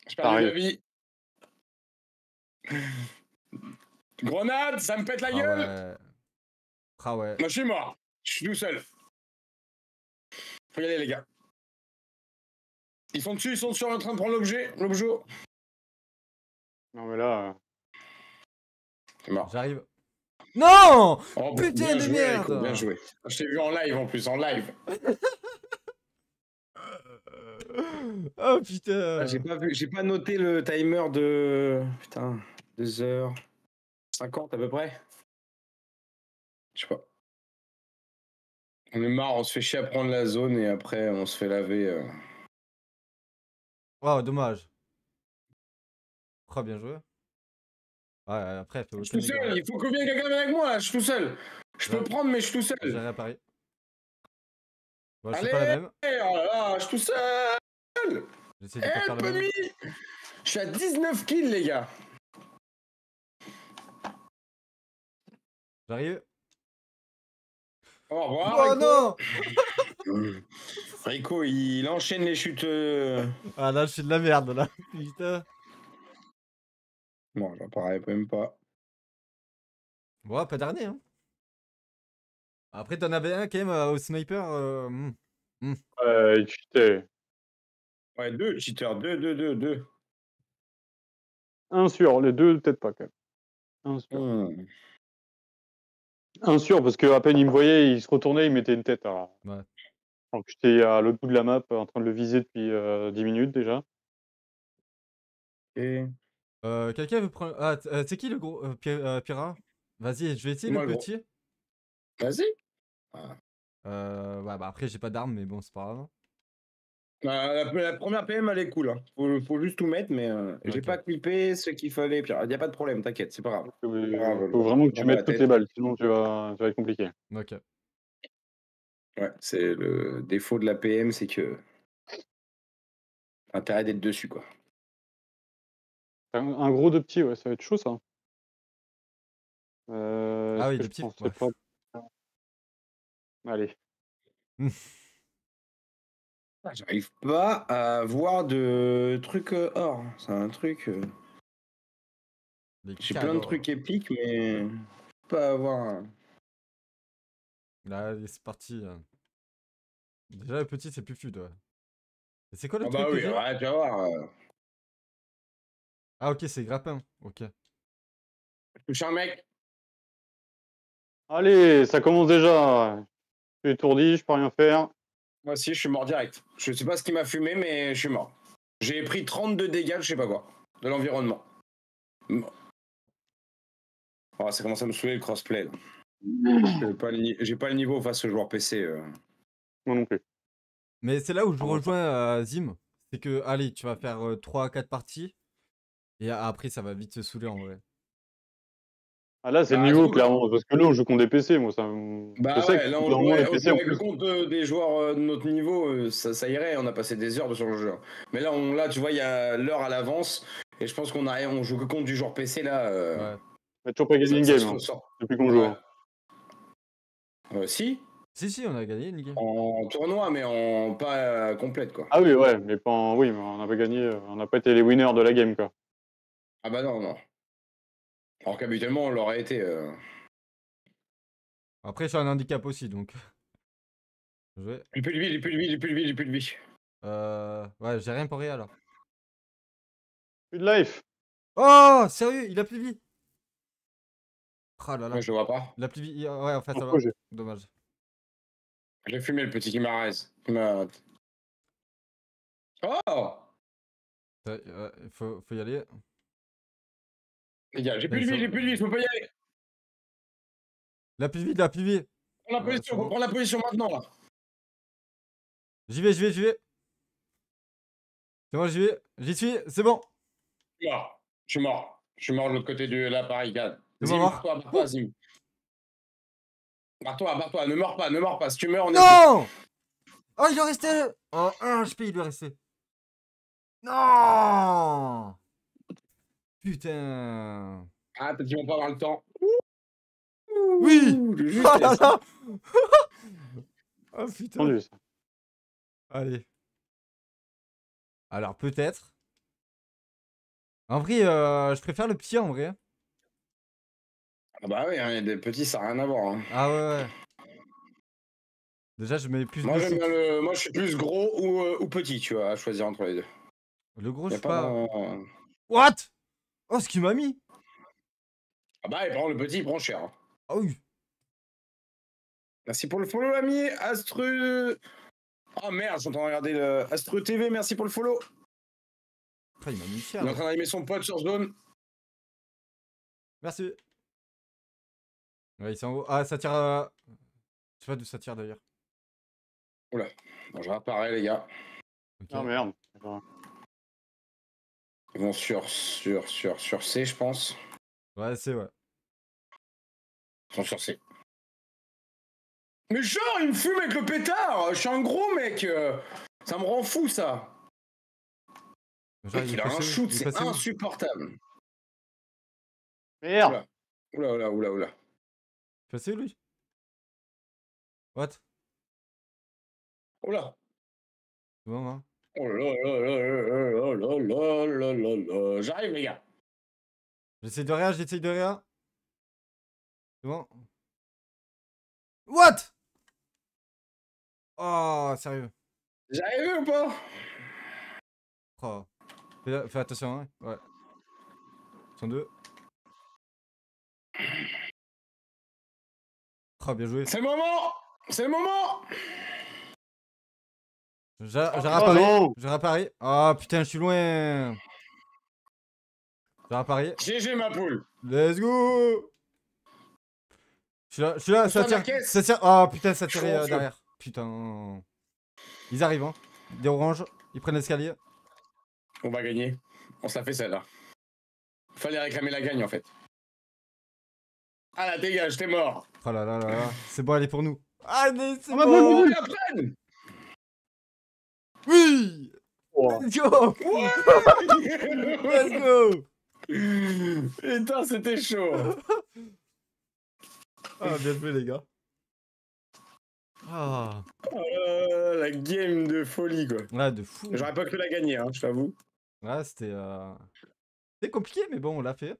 Je perds de vie. Grenade, ça me pète la ah gueule. Ouais. Ah ouais. Moi je suis mort. Je suis tout seul. Faut y aller les gars. Ils sont dessus, ils sont sur en train de prendre l'objet. L'objet. Non mais là. Euh. C'est mort. J'arrive. Non oh, Putain de merde Bien joué. Je t'ai vu en live en plus, en live. [laughs] oh putain ah, J'ai pas, vu, j'ai pas noté le timer de... Putain, 2h50 à peu près. Je sais pas. On est marre, on se fait chier à prendre la zone et après on se fait laver. Euh... Oh, dommage. Oh, bien joué. Ouais, après, Je suis tout seul, il faut que vienne quelqu'un avec moi, là. je suis tout seul. Je peux prendre, mais je suis tout seul. J'irai à Paris. Bon, Allez, pas la même. Oh là là, je suis tout seul. J'essaie de faire le même. Je suis à 19 kills, les gars. J'arrive. Au revoir. Oh non [laughs] Rico, il enchaîne les chutes. Euh. Ah là, je suis de la merde là. [laughs] Putain. Bon, j'apparais même pas. Bon, pas dernier. Hein. Après, t'en avais un quand même euh, au sniper. Euh... Hmm. Hmm. Ouais. Ouais, deux cheaters. Deux, deux, deux, deux. Un sûr, les deux, peut-être pas quand même. Un sûr. Hmm. Un sûr, parce qu'à peine il me voyait, il se retournait, il mettait une tête. Ouais. Donc j'étais à l'autre bout de la map en train de le viser depuis euh, 10 minutes déjà. Et... Euh, Quelqu'un veut prendre. Ah, euh, c'est qui le gros euh, euh, Pira? Vas-y, je vais essayer le petit. Vas-y. Euh, ouais, bah après, j'ai pas d'armes, mais bon, c'est pas grave. Bah, la, première PM, elle est cool. Hein. Faut, faut, juste tout mettre, mais j'ai pas clippé ce qu'il fallait. Il n'y a pas de problème, t'inquiète, c'est pas grave. Il faut vraiment que tu mettes toutes les balles, sinon tu vas, tu vas être compliqué. Ok. Ouais, c'est le défaut de la PM, c'est que. Intérêt d'être dessus, quoi. Un, gros de petit, ouais, ça va être chaud ça. Euh, ah oui, de petit. Allez. [laughs] Ah, j'arrive pas à voir de trucs euh, or. C'est un truc. Euh, j'ai plein de trucs épiques, mais pas avoir. Là, c'est parti. Hein. Déjà, le petit, c'est plus fluide. Ouais. C'est quoi le ah truc Bah oui, ouais, tu vas voir. Euh. Ah, ok, c'est grappin. Ok. Je suis un mec. Allez, ça commence déjà. Je suis étourdi, je peux rien faire. Moi aussi, je suis mort direct. Je sais pas ce qui m'a fumé, mais je suis mort. J'ai pris 32 dégâts, je sais pas quoi, de l'environnement. Oh, ça commence à me saouler le crossplay. [coughs] J'ai pas, le... niveau face au joueur PC. Euh. Moi non plus. Mais c'est là où je rejoins Zim. C'est que, allez, tu vas faire 3-4 parties. Et après, ça va vite se saouler en vrai. Ah là, c'est le niveau, clairement. Parce que là, on joue contre des PC, moi. Ça... Bah ouais, là, on joue avec le compte des joueurs de notre niveau, ça, ça, irait. On a passé des heures sur le jeu. Mais là, on, là tu vois, il y a l'heure à l'avance. Et je pense qu'on a, on joue que contre du joueur PC, là. Euh... Ouais. On a toujours pas gagné une game, hein, depuis qu'on joue. Euh, si Si, si, on a gagné une game. En tournoi, mais en pas complète, quoi. Ah oui, ouais, mais pas en... Oui, mais on n'a pas gagné, on n'a pas été les winners de la game, quoi. Ah bah non, non. Alors qu'habituellement, on l'aurait été. Euh. Après, j'ai un handicap aussi, donc. Je J'ai plus de vie, j'ai plus de vie, j'ai plus de vie, j'ai plus de vie. Euh... Ouais, j'ai rien pour rien alors. Plus de life. Oh, sérieux, il a plus de vie. Oh là là. je le vois pas. Il a plus de vie. Ouais, en fait, ça va. Dommage. J'ai fumé le petit qui m'a Oh Il faut, faut y aller. Les gars, j'ai plus de vie, j'ai plus de vie, je peux pas y aller. La plus vite, la plus vite. Prends la position, prends la position maintenant là. J'y vais, j'y vais, j'y vais. C'est bon, j'y vais. J'y suis, c'est bon. Je suis mort. Je suis mort. Je suis mort de l'autre côté de la barricade. Zim, barre-toi, barre-toi, Zim. Barre-toi, barre-toi, ne meurs pas, ne meurs pas. Si tu meurs, on est. Non Oh, il doit rester Oh, un HP, il doit rester. Non Putain. Ah, peut-être qu'ils vont pas avoir le temps. Oui Oh là là [laughs] Oh putain. Allez. Alors peut-être. En vrai, euh, je préfère le petit en vrai. Ah bah oui, hein, des petits, ça n'a rien à voir. Hein. Ah ouais, ouais. Déjà, je mets plus moi, le... Moi, je suis plus gros ou, euh, ou, petit, tu vois, à choisir entre les deux. Le gros, je sais pas. What? Oh, ce qu'il m'a mis Ah bah, il prend le petit, il prend cher. Hein. Ah oui. Merci pour le follow, ami. Astru. Oh merde, je suis en train de regarder le Astru TV. Merci pour le follow. Ah, il m'a mis cher. Il est en train d'animer son pote sur zone. Merci. Ouais, il en haut. Ah, ça tire. À... Je sais pas d'où ça tire d'ailleurs. Oula. Bon, je réapparais, les gars. Oh merde. Ils vont sur, sur, sur, sur C, je pense. Ouais, c'est ouais. Sans sorcier. Mais genre, il me fume avec le pétard Je suis un gros mec euh. Ça me rend fou, ça il, a un shoot, c'est insupportable. Merde Oula, oula, oula, oula. Passé, lui? What? Oula C'est bon, hein? Oh là là là là là là là là J'arrive, les gars J'essaie de rien, j'essaie de rien. C'est bon What? Oh, sérieux. J'arrive ou pas? Oh. Fais, fais attention, hein. Ouais. 102. Oh, bien joué. C'est le moment C'est le moment J'ai réapparu. J'ai réapparu. Oh putain, je suis loin. J'ai réapparu. GG ma poule. Let's go Je suis là, je suis là ça tire. Ça tire. Oh putain, ça tire euh, derrière. Putain. Ils arrivent, hein. Des oranges. Ils prennent l'escalier. On va gagner. On se la fait celle-là. Fallait réclamer la gagne en fait. Ah la dégage, t'es mort. Oh là là là là. C'est bon, elle est pour nous. Allez, c'est bon. bon. la Oui Let's go [laughs] Let's go Putain, c'était chaud. ah, bien joué les gars. Ah. Oh, la game de folie quoi. Ouais, de fou. J'aurais pas cru la gagner, hein, je t'avoue. Ouais, c'était euh... compliqué, mais bon, on l'a fait.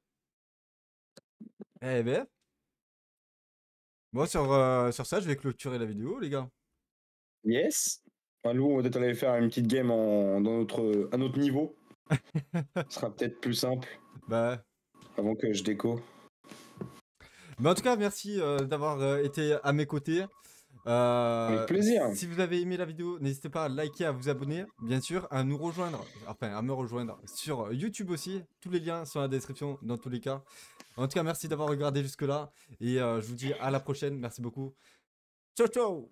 Eh ben. Bon, sur, euh, sur ça, je vais clôturer la vidéo, les gars. Yes. nous, on va peut-être faire une petite game en, dans notre, à notre niveau. [laughs] Ce sera peut-être plus simple. Bah. Avant que je déco. Mais en tout cas, merci euh, d'avoir euh, été à mes côtés. Avec plaisir. Si vous avez aimé la vidéo, n'hésitez pas à liker, à vous abonner, bien sûr, à nous rejoindre, enfin à me rejoindre sur YouTube aussi. Tous les liens sont dans la description dans tous les cas. En tout cas, merci d'avoir regardé jusque-là et je vous dis à la prochaine. Merci beaucoup. Ciao, ciao